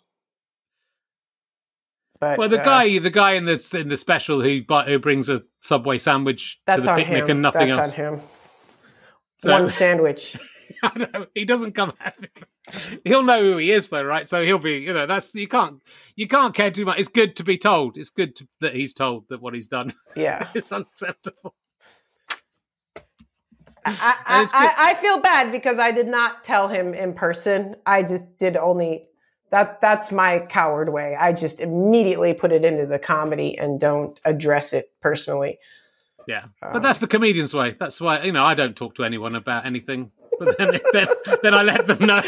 but, Well, the uh, guy, the guy in the in the special who who brings a subway sandwich to the picnic him. and nothing that's else. on him. So- One sandwich. I know he doesn't come happy. He'll know who he is, though, right? So he'll be, you know, that's you can't you can't care too much. It's good to be told. It's good to, that he's told that what he's done. Yeah. it's unacceptable. I, I, I, I feel bad because I did not tell him in person. I just did only that. That's my coward way. I just immediately put it into the comedy and don't address it personally. Yeah, Um, but that's the comedian's way. That's why you know I don't talk to anyone about anything. But then, then, then I let them know.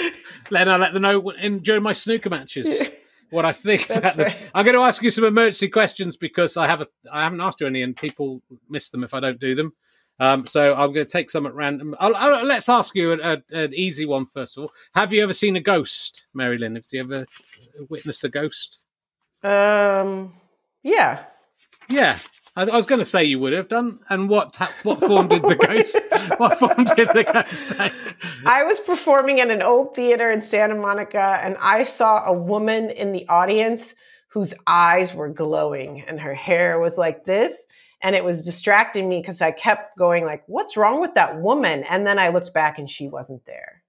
Then I let them know in, during my snooker matches what I think. That's About them. right. I'm going to ask you some emergency questions because I have a I haven't asked you any, and people miss them if I don't do them. Um, so I'm going to take some at random. I'll, I'll, let's ask you a, a, an easy one first of all. Have you ever seen a ghost, Mary Lynn? Have you ever witnessed a ghost? Um. Yeah. Yeah, I, I was going to say you would have done. And what what form did the ghost? what form did the ghost take? I was performing at an old theater in Santa Monica, and I saw a woman in the audience whose eyes were glowing, and her hair was like this, and it was distracting me because I kept going like, "What's wrong with that woman?" And then I looked back, and she wasn't there.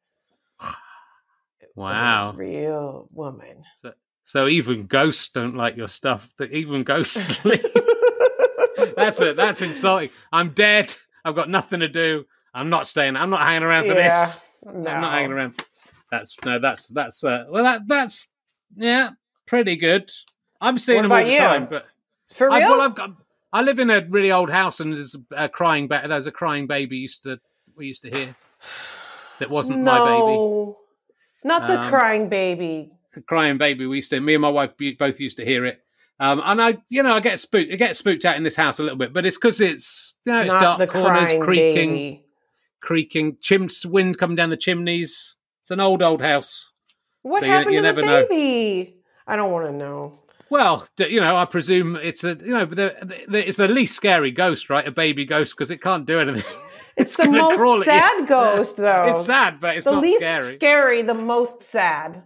It was Wow. real woman. So even ghosts don't like your stuff. That even ghosts that's it. That's insulting. I'm dead. I've got nothing to do. I'm not staying. I'm not hanging around for Yeah, this. no. I'm not hanging around. That's no. That's that's. Uh, well, that that's yeah, pretty good. I'm seeing What them all the you? time, but For I, real? well, I've got. I live in a really old house, and there's a crying. Ba- there's a crying baby. Used to we used to hear. That wasn't my baby. no, not the Um, crying baby. The crying baby. We used to, me and my wife both used to hear it. Um, and I, you know, I get spooked. I get spooked out in this house a little bit, but it's because it's, you know, it's Not dark corners, creaking, baby. creaking, chimps, wind coming down the chimneys. It's an old, old house. What So you- happened you to never the know. baby? I don't want to know. Well, you know, I presume it's a, you know, the, the, it's the least scary ghost, right? A baby ghost because it can't do anything. It's, the gonna most sad ghost, though. It's sad, but it's the not least scary. scary, the most sad.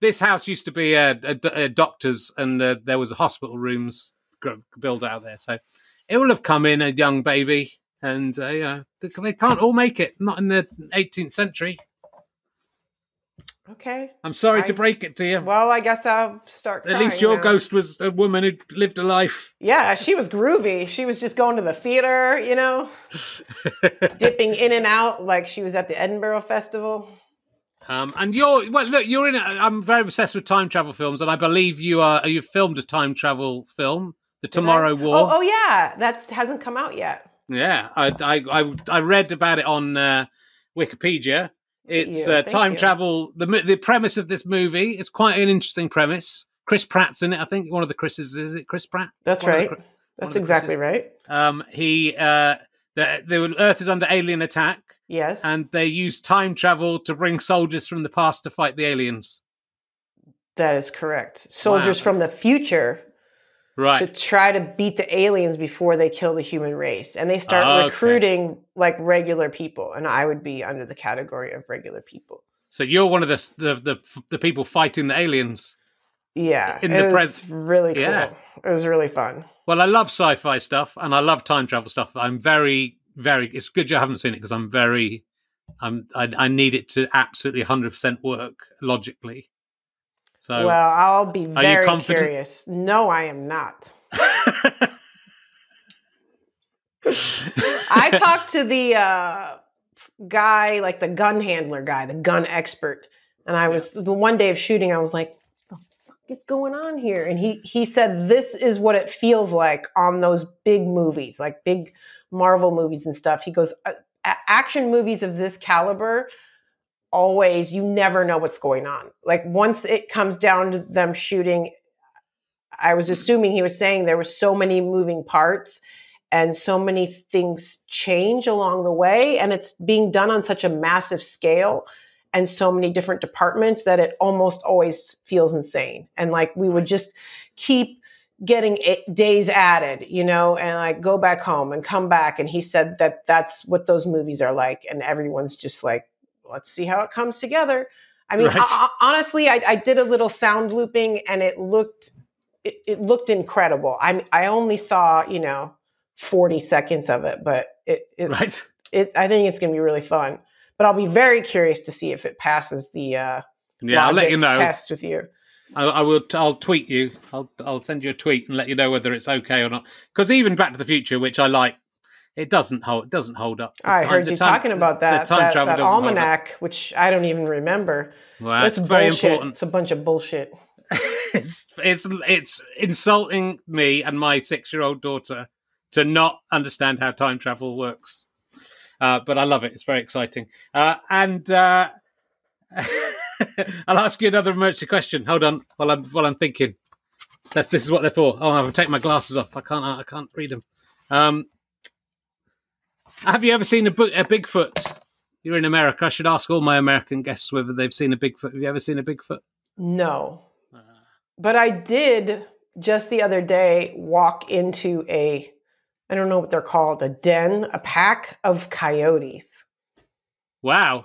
this house used to be a, a, a doctor's, and uh, there was a hospital rooms built out there. So it will have come in a young baby, and uh, you know they, they can't all make it. Not in the 18th century. Okay. I'm sorry I- to break it to you. Well, I guess I'll start. At least your now. ghost was a woman who lived a life. Yeah, she was groovy. She was just going to the theater, you know, dipping in and out like she was at the Edinburgh Festival. Um, and you're well. Look, you're in. A, I'm very obsessed with time travel films, and I believe you are. You filmed a time travel film, The Tomorrow War. Oh, oh yeah, that hasn't come out yet. Yeah, I, I I I read about it on uh, Wikipedia. It's uh, time you. travel. The the premise of this movie is quite an interesting premise. Chris Pratt's in it. I think one of the Chris's is it Chris Pratt? That's One of the right. That's exactly Chris's. right. Um, he uh, the the Earth is under alien attack, Yes. and they use time travel to bring soldiers from the past to fight the aliens. that is correct. Soldiers Wow. from the future to try to beat the aliens before they kill the human race. And they start Okay. recruiting like regular people. And I would be under the category of regular people. So you're one of the the the, the people fighting the aliens. Yeah. In it the was really cool. Yeah. It was really fun. Well, I love sci-fi stuff and I love time travel stuff. I'm very, very. It's good you haven't seen it because I'm very. I'm. I, I need it to absolutely 100 percent work logically. So. well, I'll be very curious. No, I am not. I talked to the uh, guy, like the gun handler guy, the gun expert, and I was the one day of shooting. I was like, "What the fuck is going on here?" And he he said, "This is what it feels like on those big movies, like big Marvel movies and stuff." He goes, "A- a- "Action movies of this caliber." Always, you never know what's going on. Like once it comes down to them shooting, I was mm-hmm. assuming he was saying there were so many moving parts and so many things change along the way and it's being done on such a massive scale and so many different departments that it almost always feels insane. And like we would just keep getting days added you know and like go back home and come back and he said that that's what those movies are like and everyone's just like let's see how it comes together i mean Right. ho- ho- honestly I, I did a little sound looping and it looked it, it looked incredible i i only saw you know 40 seconds of it, but it, it, right. it I think it's going to be really fun. But I'll be very curious to see if it passes the uh, Yeah, I'll let you know. test with you. I, I will. I'll tweet you. I'll. I'll send you a tweet and let you know whether it's okay or not. Because even Back to the Future, which I like, it doesn't hold. It doesn't hold up. The I time- heard you time- talking about that. The time that, travel that doesn't hold up. almanac, which I don't even remember. Well, That's that's very bullshit. important. It's a bunch of bullshit. it's it's it's insulting me and my six year old daughter to not understand how time travel works. Uh, but I love it. It's very exciting. Uh, and uh, I'll ask you another emergency question. Hold on, while I'm while I'm thinking. That's this is what they're for. Oh, I've taken my glasses off. I can't I can't read them. Um, have you ever seen a, a Bigfoot? You're in America. I should ask all my American guests whether they've seen a Bigfoot. Have you ever seen a Bigfoot? No. Uh-huh. But I did just the other day walk into a, I don't know what they're called, a den, a pack of coyotes. Wow.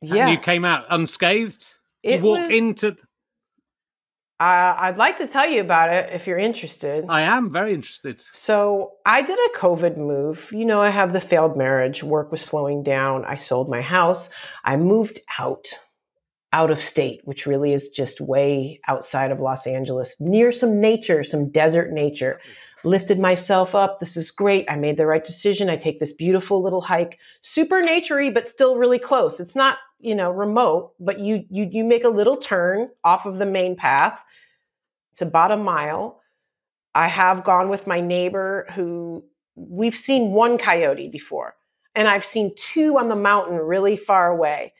Yeah. And you came out unscathed. it you walked was- into. Uh, I'd like to tell you about it if you're interested. I am very interested. So I did a COVID move. You know, I have the failed marriage. Work was slowing down. I sold my house. I moved out, out of state, which really is just way outside of Los Angeles, near some nature, some desert nature. Lifted myself up. This is great. I made the right decision. I take this beautiful little hike, super naturey, but still really close. It's not, you know, remote, but you you you make a little turn off of the main path. It's about a mile. I have gone with my neighbor who we've seen one coyote before, and I've seen two on the mountain really far away.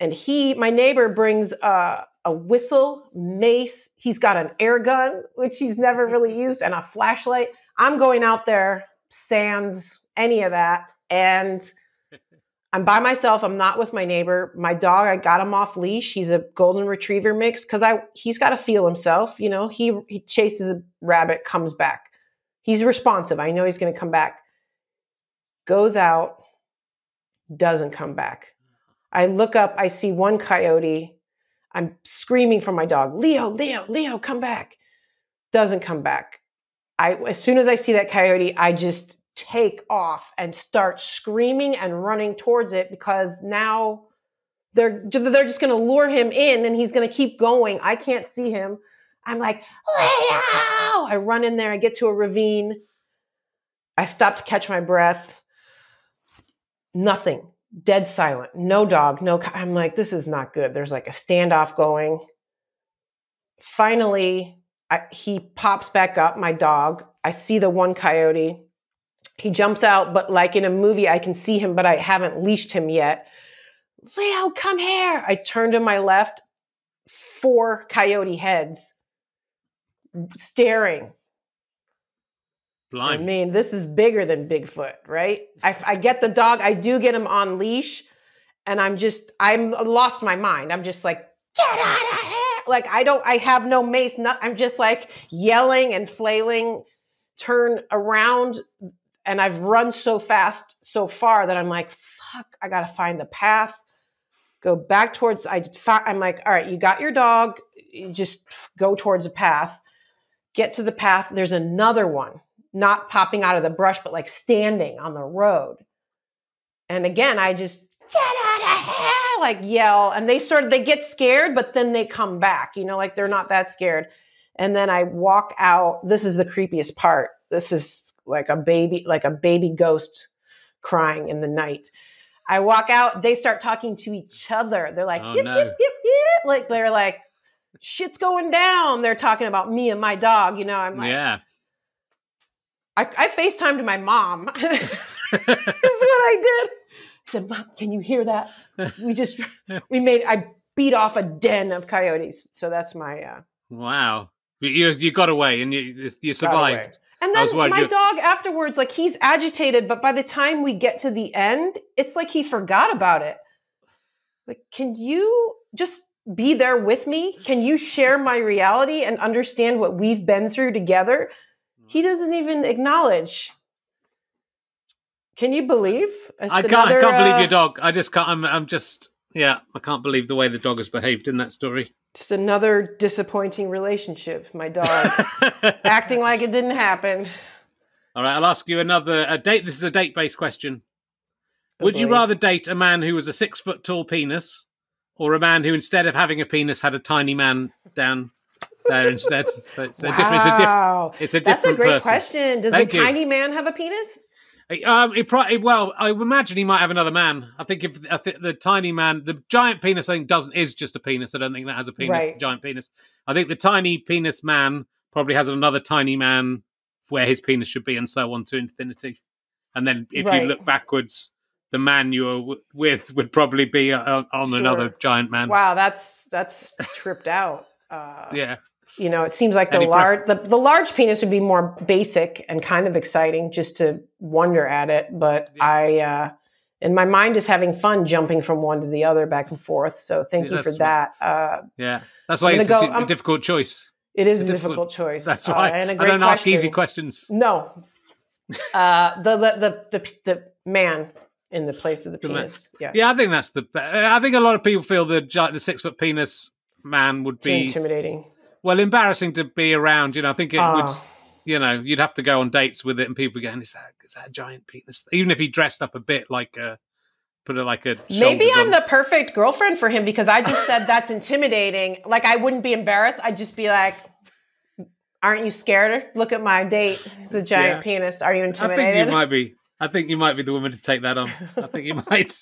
And he, my neighbor, brings a, a whistle, mace. He's got an air gun, which he's never mm-hmm. really used, and a flashlight. I'm going out there, sans any of that. And I'm by myself. I'm not with my neighbor. My dog, I got him off leash. He's a golden retriever mix because I he's got to feel himself. You know, he he chases a rabbit, comes back. He's responsive. I know he's going to come back. Goes out, doesn't come back. I look up. I see one coyote I'm screaming for my dog, Leo, Leo, Leo, come back. Doesn't come back. I as soon as I see that coyote, I just take off and start screaming and running towards it because now they're they're just going to lure him in and he's going to keep going. I can't see him. I'm like, Leo! I run in there, I get to a ravine. I stop to catch my breath. Nothing. Dead silent. No dog, no I'm like this is not good. There's like a standoff going. Finally, I, he pops back up, my dog. I see the one coyote. He jumps out, but like in a movie, I can see him, but I haven't leashed him yet. Leo, come here. I turn to my left, four coyote heads staring. Blind. I mean, this is bigger than Bigfoot, right? I, I get the dog, I do get him on leash, and I'm just, I'm lost my mind. I'm just like, get out of here. Like, I don't, I have no mace, not, I'm just like yelling and flailing, turn around, and I've run so fast so far that I'm like, fuck, I gotta find the path. Go back towards, I, I'm like, all right, you got your dog, you just go towards a path get to the path. There's another one, not popping out of the brush, but like standing on the road. And again, I just get out of here, like yell. And they sort of they get scared, but then they come back, you know, like they're not that scared. And then I walk out. This is the creepiest part. This is like a baby, like a baby ghost crying in the night. I walk out, they start talking to each other. They're like, Oh, no. like they're like, shit's going down. They're talking about me and my dog. You know, I'm like, yeah. I, I FaceTimed my mom. this is what I did. I said, Mom, can you hear that? We just, we made, I beat off a den of coyotes. So that's my, uh, wow. You- You got away and you you survived. And then my you- dog afterwards, like he's agitated, but by the time we get to the end, it's like he forgot about it. Like, can you just be there with me? Can you share my reality and understand what we've been through together? He doesn't even acknowledge. Can you believe? I can't I can't believe uh, your dog. I just can't. I'm I'm just yeah. I can't believe the way the dog has behaved in that story. Just another disappointing relationship. My dog acting like it didn't happen. All right, I'll ask you another a date. This is a date based question. Oh, Would you rather date a man who was a six foot tall penis, or a man who instead of having a penis had a tiny man down there instead? So it's a different. It's a, diff- Wow. it's a That's a great person. question. Does Thank the you. tiny man have a penis? Um, it probably well, I imagine he might have another man. I think if I think the tiny man, the giant penis, I think doesn't is just a penis. I don't think that has a penis. Right. The giant penis. I think the tiny penis man probably has another tiny man where his penis should be, and so on to infinity. And then if Right. you look backwards, the man you were w- with would probably be uh, on another giant man. Wow, that's that's tripped out. Uh, Yeah. You know, it seems like the Any large the, the large penis would be more basic and kind of exciting just to wonder at it. But Yeah. I, uh, in my mind, is having fun jumping from one to the other back and forth. So thank Yeah, you for that. Uh, Yeah. That's why it's gonna a, go- di- a difficult choice. it is a difficult, difficult- choice. That's uh, why and a I great don't ask easy questions. No. Uh, the, the the the the man in the place of the penis. Yeah. Yeah, I think that's the. I think a lot of people feel the the six foot penis man would be intimidating. Well embarrassing to be around. You know, I think it would. Oh. You know, you'd have to go on dates with it, and people going, "Is that is that a giant penis?" Even if he dressed up a bit like a, put it like a. Maybe I'm on. the perfect girlfriend for him because I just said that's intimidating. Like I wouldn't be embarrassed. I'd just be like, "Aren't you scared? Look at my date. It's a giant Yeah. penis. Are you intimidated I think you might be. I think you might be the woman to take that on. I think you might.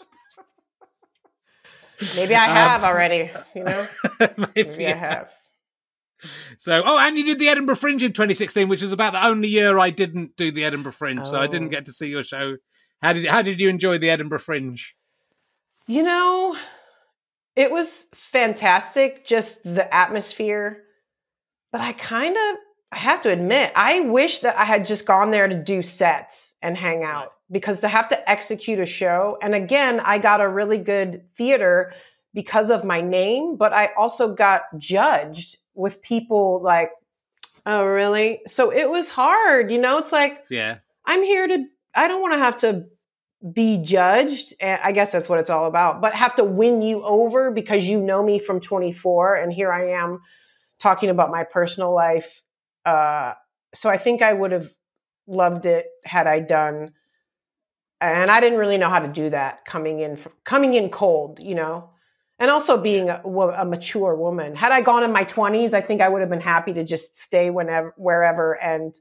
Maybe I Um, have already. You know, Maybe, maybe I have. So, oh, and you did the Edinburgh Fringe in 2016, which was about the only year I didn't do the Edinburgh Fringe, so I didn't Oh. get to see your show. How did how did you enjoy the Edinburgh Fringe? You know, it was fantastic, just the atmosphere. But I kind of, I have to admit, I wish that I had just gone there to do sets and hang out because to have to execute a show. And again, I got a really good theater because of my name, but I also got judged with people like, oh, really? So it was hard. You know, it's like, Yeah, I'm here to, I don't want to have to be judged and i guess that's what it's all about but have to win you over because you know me from 24 and here i am talking about my personal life uh, so i think i would have loved it had i done and i didn't really know how to do that coming in coming in cold you know and also being a, a mature woman had i gone in my 20s i think i would have been happy to just stay whenever wherever and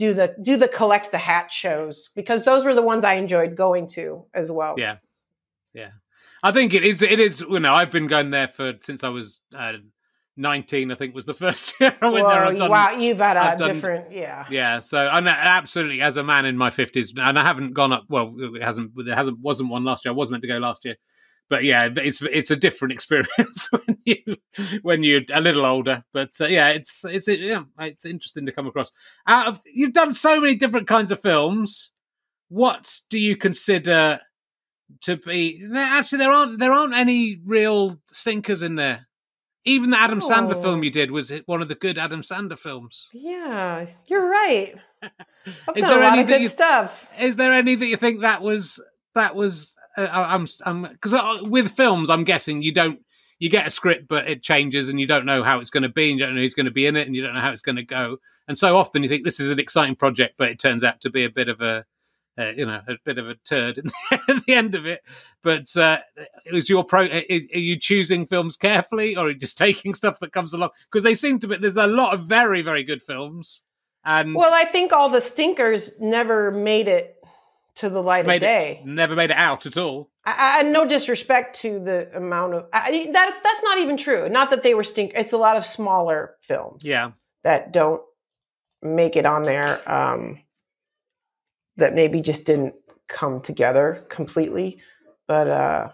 do the do the collect the hat shows because those were the ones I enjoyed going to as well. Yeah, yeah. I think it is. It is. You know, I've been going there for since I was uh, nineteen. I think was the first year I went Whoa, there. I've done, wow, you've had a done, different, yeah, yeah. So and absolutely, as a man in my fifties, and I haven't gone up. Well, it hasn't. It hasn't. Wasn't one last year. I was meant to go last year, but yeah, it's it's a different experience when you when you're a little older. But uh, yeah, it's it's yeah, it's interesting to come across. Out of you've done so many different kinds of films. What do you consider to be? Actually, there aren't there aren't any real stinkers in there. Even the Adam oh. Sandler film you did was one of the good Adam Sandler films. Yeah, you're right. is there any that you, stuff? Is there any that you think that was that was uh, I'm I'm because with films, I'm guessing you don't you get a script, but it changes, and you don't know how it's going to be, and you don't know who's going to be in it, and you don't know how it's going to go. And so often you think this is an exciting project, but it turns out to be a bit of a uh, you know a bit of a turd at the end of it. But uh, is your pro? Is, are you choosing films carefully, or just taking stuff that comes along? Because they seem to be. There's a lot of very very good films. And well, I think all the stinkers never made it to the light made of day. It, never made it out at all. I, I, no disrespect to the amount of I, that. That's not even true. Not that they were stink. It's a lot of smaller films. Yeah. That don't make it on there. Um, that maybe just didn't come together completely. But uh,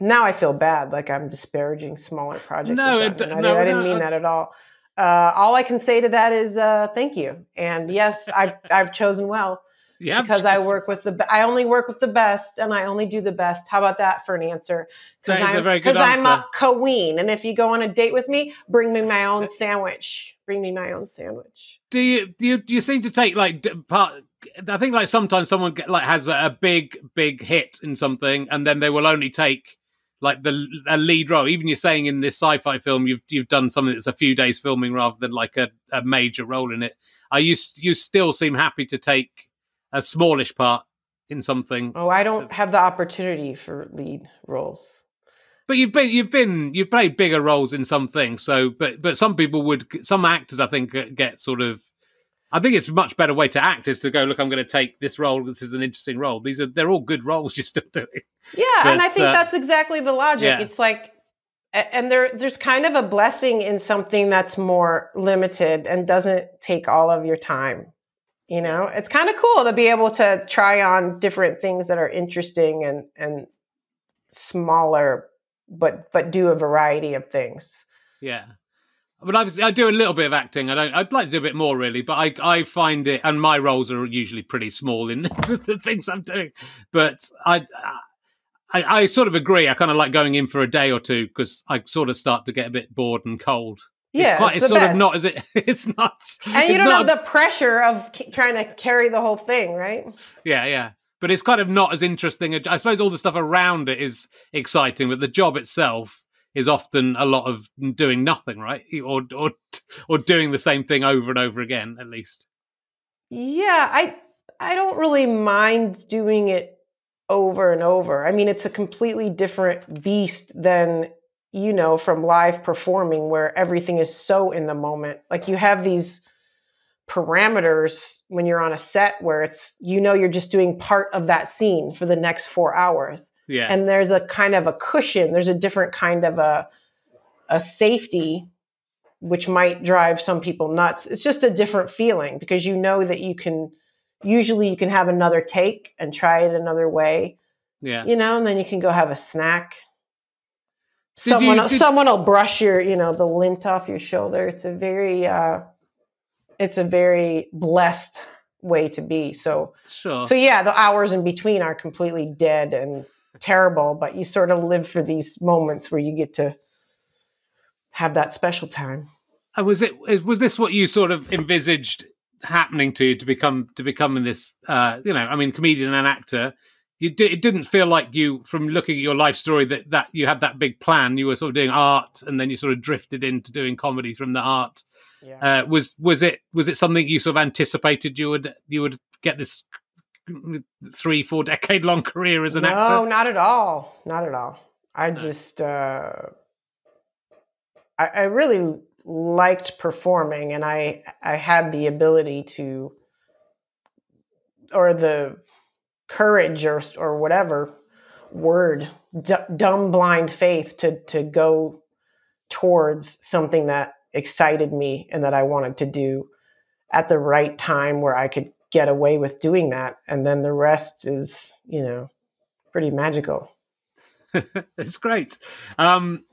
now I feel bad, like I'm disparaging smaller projects. No, it, I, no, I didn't no, mean that at all. Uh, all I can say to that is uh, thank you. And yes, I've I've chosen well. Yeah, because I work with the I only work with the best and I only do the best. How about that for an answer? That is I'm, a very good answer. Because I'm a queen, and if you go on a date with me, bring me my own eh sandwich. Bring me my own sandwich. Do you do you, do you seem to take like part? I think like sometimes someone get, like has a big big hit in something, and then they will only take like the a lead role. Even you're saying in this sci-fi film, you've you've done something that's a few days filming rather than like a, a major role in it. Are you you still seem happy to take a smallish part in something. Oh, I don't have the opportunity for lead roles. But you've been you've been you've played bigger roles in some things. So, but but some people would some actors I think get sort of. I think it's a much better way to act is to go look. I'm going to take this role. This is an interesting role. These are they're all good roles you're still doing. Yeah, but, and I think uh, that's exactly the logic. Yeah. It's like and there there's kind of a blessing in something that's more limited and doesn't take all of your time you know it's kind of cool to be able to try on different things that are interesting and and smaller but but do a variety of things yeah but obviously I do a little bit of acting. I don't. I'd like to do a bit more, really. But I, I find it, and my roles are usually pretty small in the things I'm doing. But I, I, I sort of agree. I kind of like going in for a day or two because I sort of start to get a bit bored and cold. Yeah, it's, quite, it's, it's sort best. of not as it. It's not. And you don't have the pressure of trying to carry the whole thing, right? Yeah, yeah. But it's kind of not as interesting. I suppose all the stuff around it is exciting, but the job itself is often a lot of doing nothing, right? Or or or doing the same thing over and over again, at least. Yeah, I I don't really mind doing it over and over. I mean, it's a completely different beast than you know, from live performing where everything is so in the moment. Like you have these parameters when you're on a set where it's, you know, you're just doing part of that scene for the next four hours. Yeah. And there's a kind of a cushion, there's a different kind of a, a safety which might drive some people nuts. It's just a different feeling because you know that you can usually you can have another take and try it another way. Yeah. You know, and then you can go have a snack someone you, did... someone will brush your you know the lint off your shoulder. It's a very uh it's a very blessed way to be. So sure. so yeah the hours in between are completely dead and terrible but you sort of live for these moments where you get to have that special time. And was it was this what you sort of envisaged happening to to become to becoming this uh you know i mean comedian and actor you di- it didn't feel like you from looking at your life story that that you had that big plan. You were sort of doing art, and then you sort of drifted into doing comedy from the art. Yeah. Uh, was was it was it something you sort of anticipated you would you would get this three four decade long career as an no, actor? No not at all. Not at all. I just uh, I, I really liked performing, and I I had the ability to or the courage or or whatever word d- dumb blind faith to to go towards something that excited me and that I wanted to do at the right time where I could get away with doing that and then the rest is you know pretty magical it's great. Um,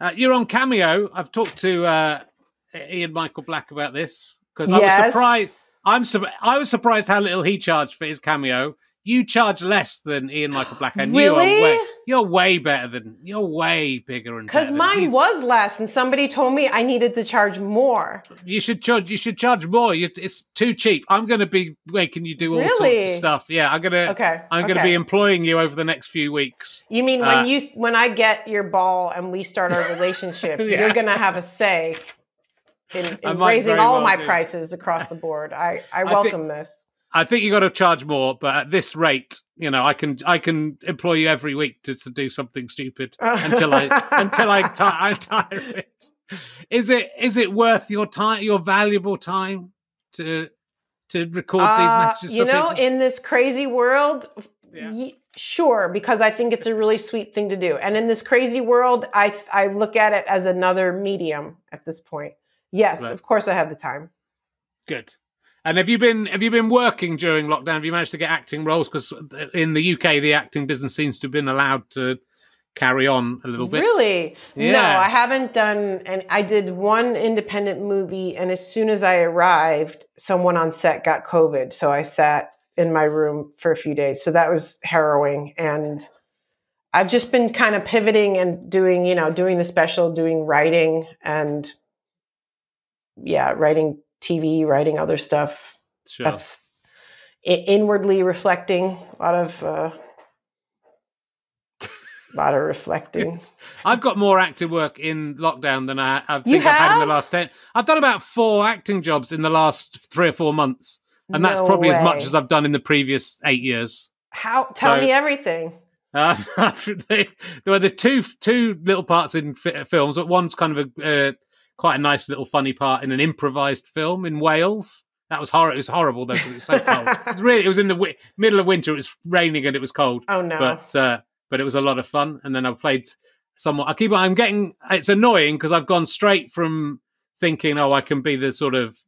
uh, you're on Cameo. I've talked to uh, Ian Michael Black about this because I was surprised. I'm sur- I was surprised how little he charged for his cameo. You charge less than Ian Michael Black, and you are Really? way, you're way better than you're way bigger and because mine he's- was less and somebody told me i needed to charge more You should charge. You should charge more. You, it's too cheap. I'm going to be making you do all sorts of stuff. Yeah, I'm gonna. okay I'm going to be employing you over the next few weeks. you mean when uh, you when i get your ball and we start our relationship Yeah. you're gonna have a say in, in raising all well my do. prices across the board i i think- welcome this I think you got to charge more, but at this rate, you know, I can I can employ you every week to, to do something stupid until I until I I'm tired of it. Is it is it worth your time, your valuable time to to record these Uh, messages? you know people? in this crazy world Yeah. Ye- sure because i think it's a really sweet thing to do and in this crazy world i i look at it as another medium at this point yes Right. of course i have the time Good. And have you been have you been working during lockdown? Have you managed to get acting roles? Because in the UK, the acting business seems to have been allowed to carry on a little bit. Really? No, I haven't done. And I did one independent movie, and as soon as I arrived, someone on set got COVID, so I sat in my room for a few days. So that was harrowing, and I've just been kind of pivoting and doing, you know, doing the special, doing writing, and yeah, writing TV, writing other stuff. Sure. That's inwardly reflecting. A lot of. Uh, lot of reflecting. I've got more acting work in lockdown than I, I think I've had in the last ten. I've done about four acting jobs in the last three or four months, and that's No probably as much as I've done in the previous eight years. How? Tell So- me everything. Uh, there were the two two little parts in fi- films, but one's kind of a uh, quite a nice little funny part in an improvised film in Wales. That was horrible. It was horrible though because it was so cold. it was really. It was in the wi- middle of winter. It was raining and it was cold. Oh no. but uh, but it was a lot of fun. And then I played somewhat. I keep. I'm getting. It's annoying because I've gone straight from thinking, oh, I can be the sort of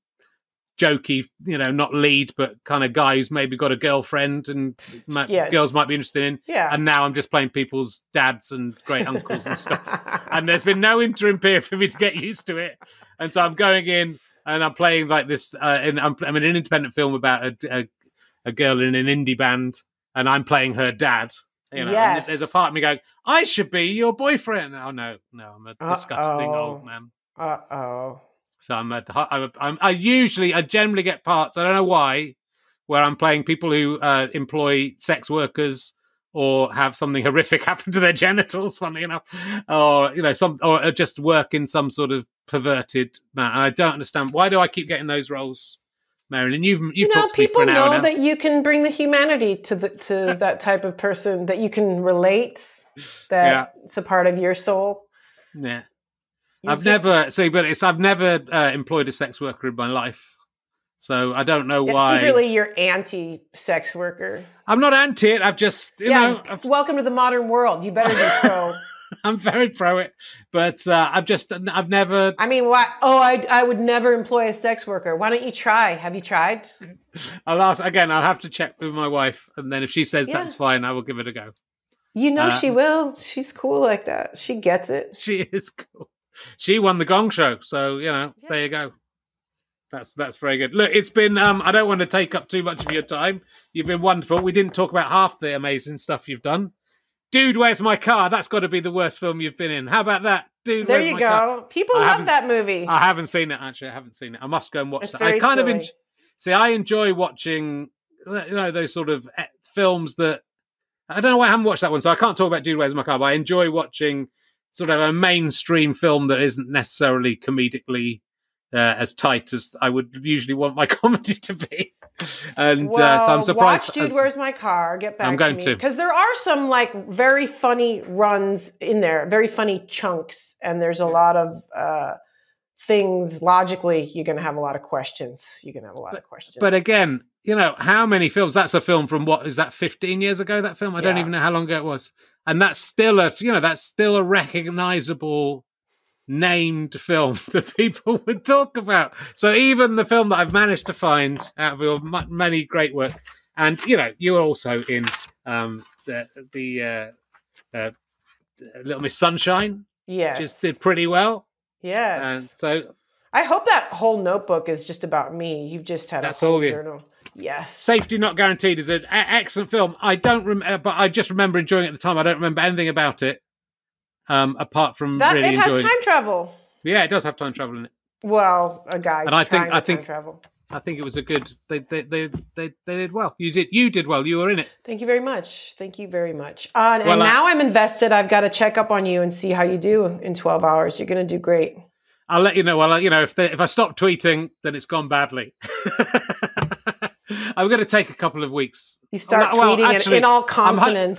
jokey, you know, not lead, but kind of guy who's maybe got a girlfriend and ma- Yeah. girls might be interested in. yeah. And now I'm just playing people's dads and great uncles and stuff. And there's been no interim period for me to get used to it. And so I'm going in and I'm playing like this. Uh, in, I'm, I'm in an independent film about a, a, a girl in an indie band, and I'm playing her dad. You know, and Yes. there's a part of me going, I should be your boyfriend. Oh no, no, I'm a disgusting Uh-oh. old man. uh oh. So I'm at, I'm, I'm, I usually, I generally get parts. I don't know why, where I'm playing people who uh, employ sex workers or have something horrific happen to their genitals. Funny enough, or you know, some or just work in some sort of perverted manner. I don't understand why do I keep getting those roles, Mary Lynn? You've you've You know, talked to me for people an hour know now. that you can bring the humanity to the to that type of person that you can relate. That it's a part of your soul. yeah, I've just- never see, but it's I've never uh, employed a sex worker in my life. So I don't know why. Secretly, you're anti-sex worker. I'm not anti it. I've just, you yeah. know, I've, welcome to the modern world. You better be pro. I'm very pro it, but uh, I've just I've never. I mean, why? Oh, I I would never employ a sex worker. Why don't you try? Have you tried? I'll ask again. I'll have to check with my wife, and then if she says Yeah. that's fine, I will give it a go. You know Uh, she will. She's cool like that. She gets it. She is cool. She won the Gong Show, so you know Yeah. there you go. That's that's very good. Look, it's been. Um, I don't want to take up too much of your time. You've been wonderful. We didn't talk about half the amazing stuff you've done. Dude, where's my car? That's got to be the worst film you've been in. How about that, dude? There where's you my go. car? People I love that movie. I haven't seen it actually. I haven't seen it. I must go and watch It's that. I kind of silly. en- see. I enjoy watching, you know, those sort of eh, films that I don't know why I haven't watched that one, so I can't talk about Dude Where's My Car. But I enjoy watching sort of a mainstream film that isn't necessarily comedically uh, as tight as I would usually want my comedy to be. And well, uh, so I'm surprised. Watch Dude, as- Where's My Car? Get back I'm going to because there are some like very funny runs in there, very funny chunks, and there's a lot of uh, things. Logically, you're going to have a lot of questions. You're going to have a lot of questions. but again, you know, how many films? That's a film from what is that? 15 years ago? That film? I don't Yeah. even know how long ago it was. And that's still a, you know, that's still a recognizable named film that people would talk about. So even the film that I've managed to find out of your many great works, and you know, you were also in um, the the uh, uh, Little Miss Sunshine, yeah, just did pretty well. yeah. And so I hope that whole notebook is just about me. You've just had That's a all you- journal. Yes. Safety Not Guaranteed is an e- excellent film. I don't remember, but I just remember enjoying it at the time. I don't remember anything about it, um, apart from That really it has time travel. Yeah, it does have time travel in it. Well, a guy. And I think- I think- travel. I think it was a good. They they they they, they did well. You did you did well. You were in it. Thank you very much. Thank you very much. Uh, and Well, I- now I'm invested. I've got to check up on you and see how you do in 12 hours. You're going to do great. I'll let you know. Well, you know, if they, if I stop tweeting, then it's gone badly. I'm going to take a couple of weeks. You start Well, tweeting actually, it in all I'm ho-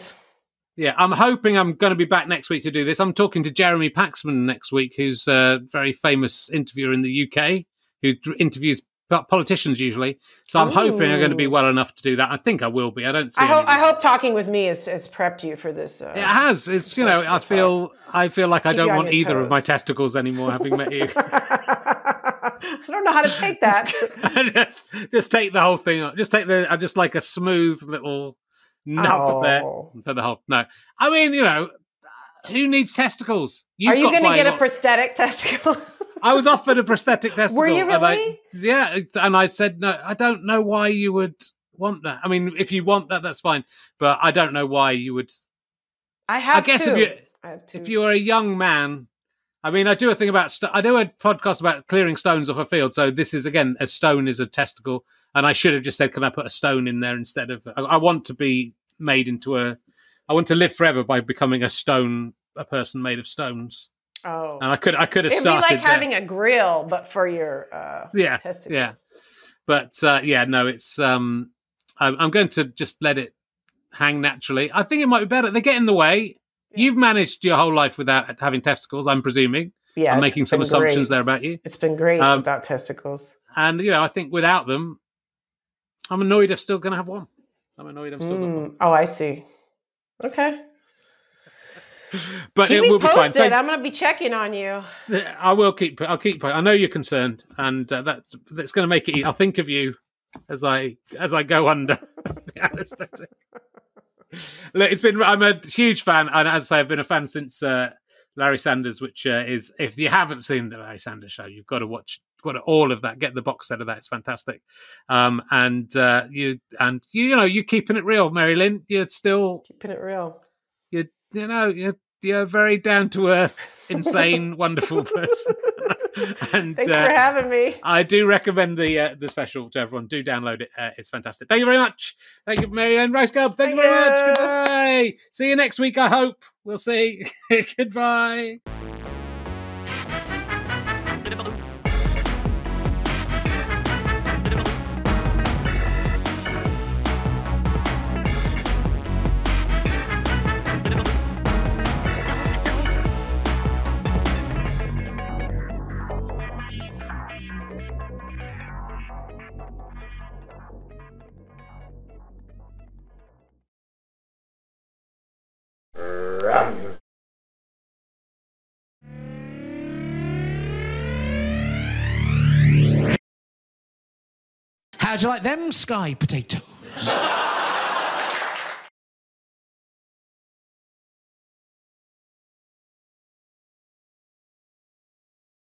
Yeah, I'm hoping I'm going to be back next week to do this. I'm talking to Jeremy Paxman next week, who's a very famous interviewer in the UK who interviews politicians usually. So I'm hoping I'm going to be well enough to do that. I think I will be. I don't see. I hope. I hope talking with me has, has prepped you for this. Uh, It has. It's you know. I feel. I feel like I don't want either of my testicles anymore, having met you. I don't know how to take that. just, just take the whole thing. Just take the. I just like a smooth little nub oh. there Oh. for the whole. No, I mean you know, who needs testicles? You've Are you going to get a prosthetic testicle? I was offered a prosthetic testicle. Were you and I- really? yeah, and I said no. I don't know why you would want that. I mean, if you want that, that's fine. But I don't know why you would. I have. I guess two. if you- I have two. If you are a young man, I mean, I do a thing about. St- I do a podcast about clearing stones off a field. So this is again, a stone is a testicle, and I should have just said, "Can I put a stone in there instead of?" I, I want to be made into a. I want to live forever by becoming a stone, a person made of stones. oh, And I could, I could have it'd be started like there. having a grill, but for your uh, Yeah, testicles. yeah. but uh, yeah, no, it's. um I'm, I'm going to just let it hang naturally. I think it might be better. They get in the way. You've managed your whole life without having testicles. I'm presuming. Yeah, I'm making some assumptions great. there about you. It's been great Um, without testicles. And you know, I think without them, I'm annoyed I'm still going to have one. I'm annoyed I'm still got one. Mm, oh, I see. Okay. But Keep it will be fine. Thank- I'm going to be checking on you. I will keep. I'll keep. I know you're concerned, and uh, that's that's going to make it. I'll think of you as I as I go under the anesthetic. Look, it's been. I'm a huge fan, and as I say, I've been a fan since uh, Larry Sanders, which uh, is. If you haven't seen the Larry Sanders show, you've got to watch. Got to all of that. Get the box set of that. It's fantastic. Um, and uh, you and you, you know, you're keeping it real, Mary Lynn. You're still Keeping it real. you you know you're you're a very down to earth, insane, wonderful person. and Thanks uh, for having me. I do recommend the uh, the special to everyone. Do download it; uh, it's fantastic. Thank you very much. Thank you, Marianne Rice Thank, Thank you very much. Goodbye. See you next week. I hope we'll see. Goodbye. How'd you like them sky potatoes?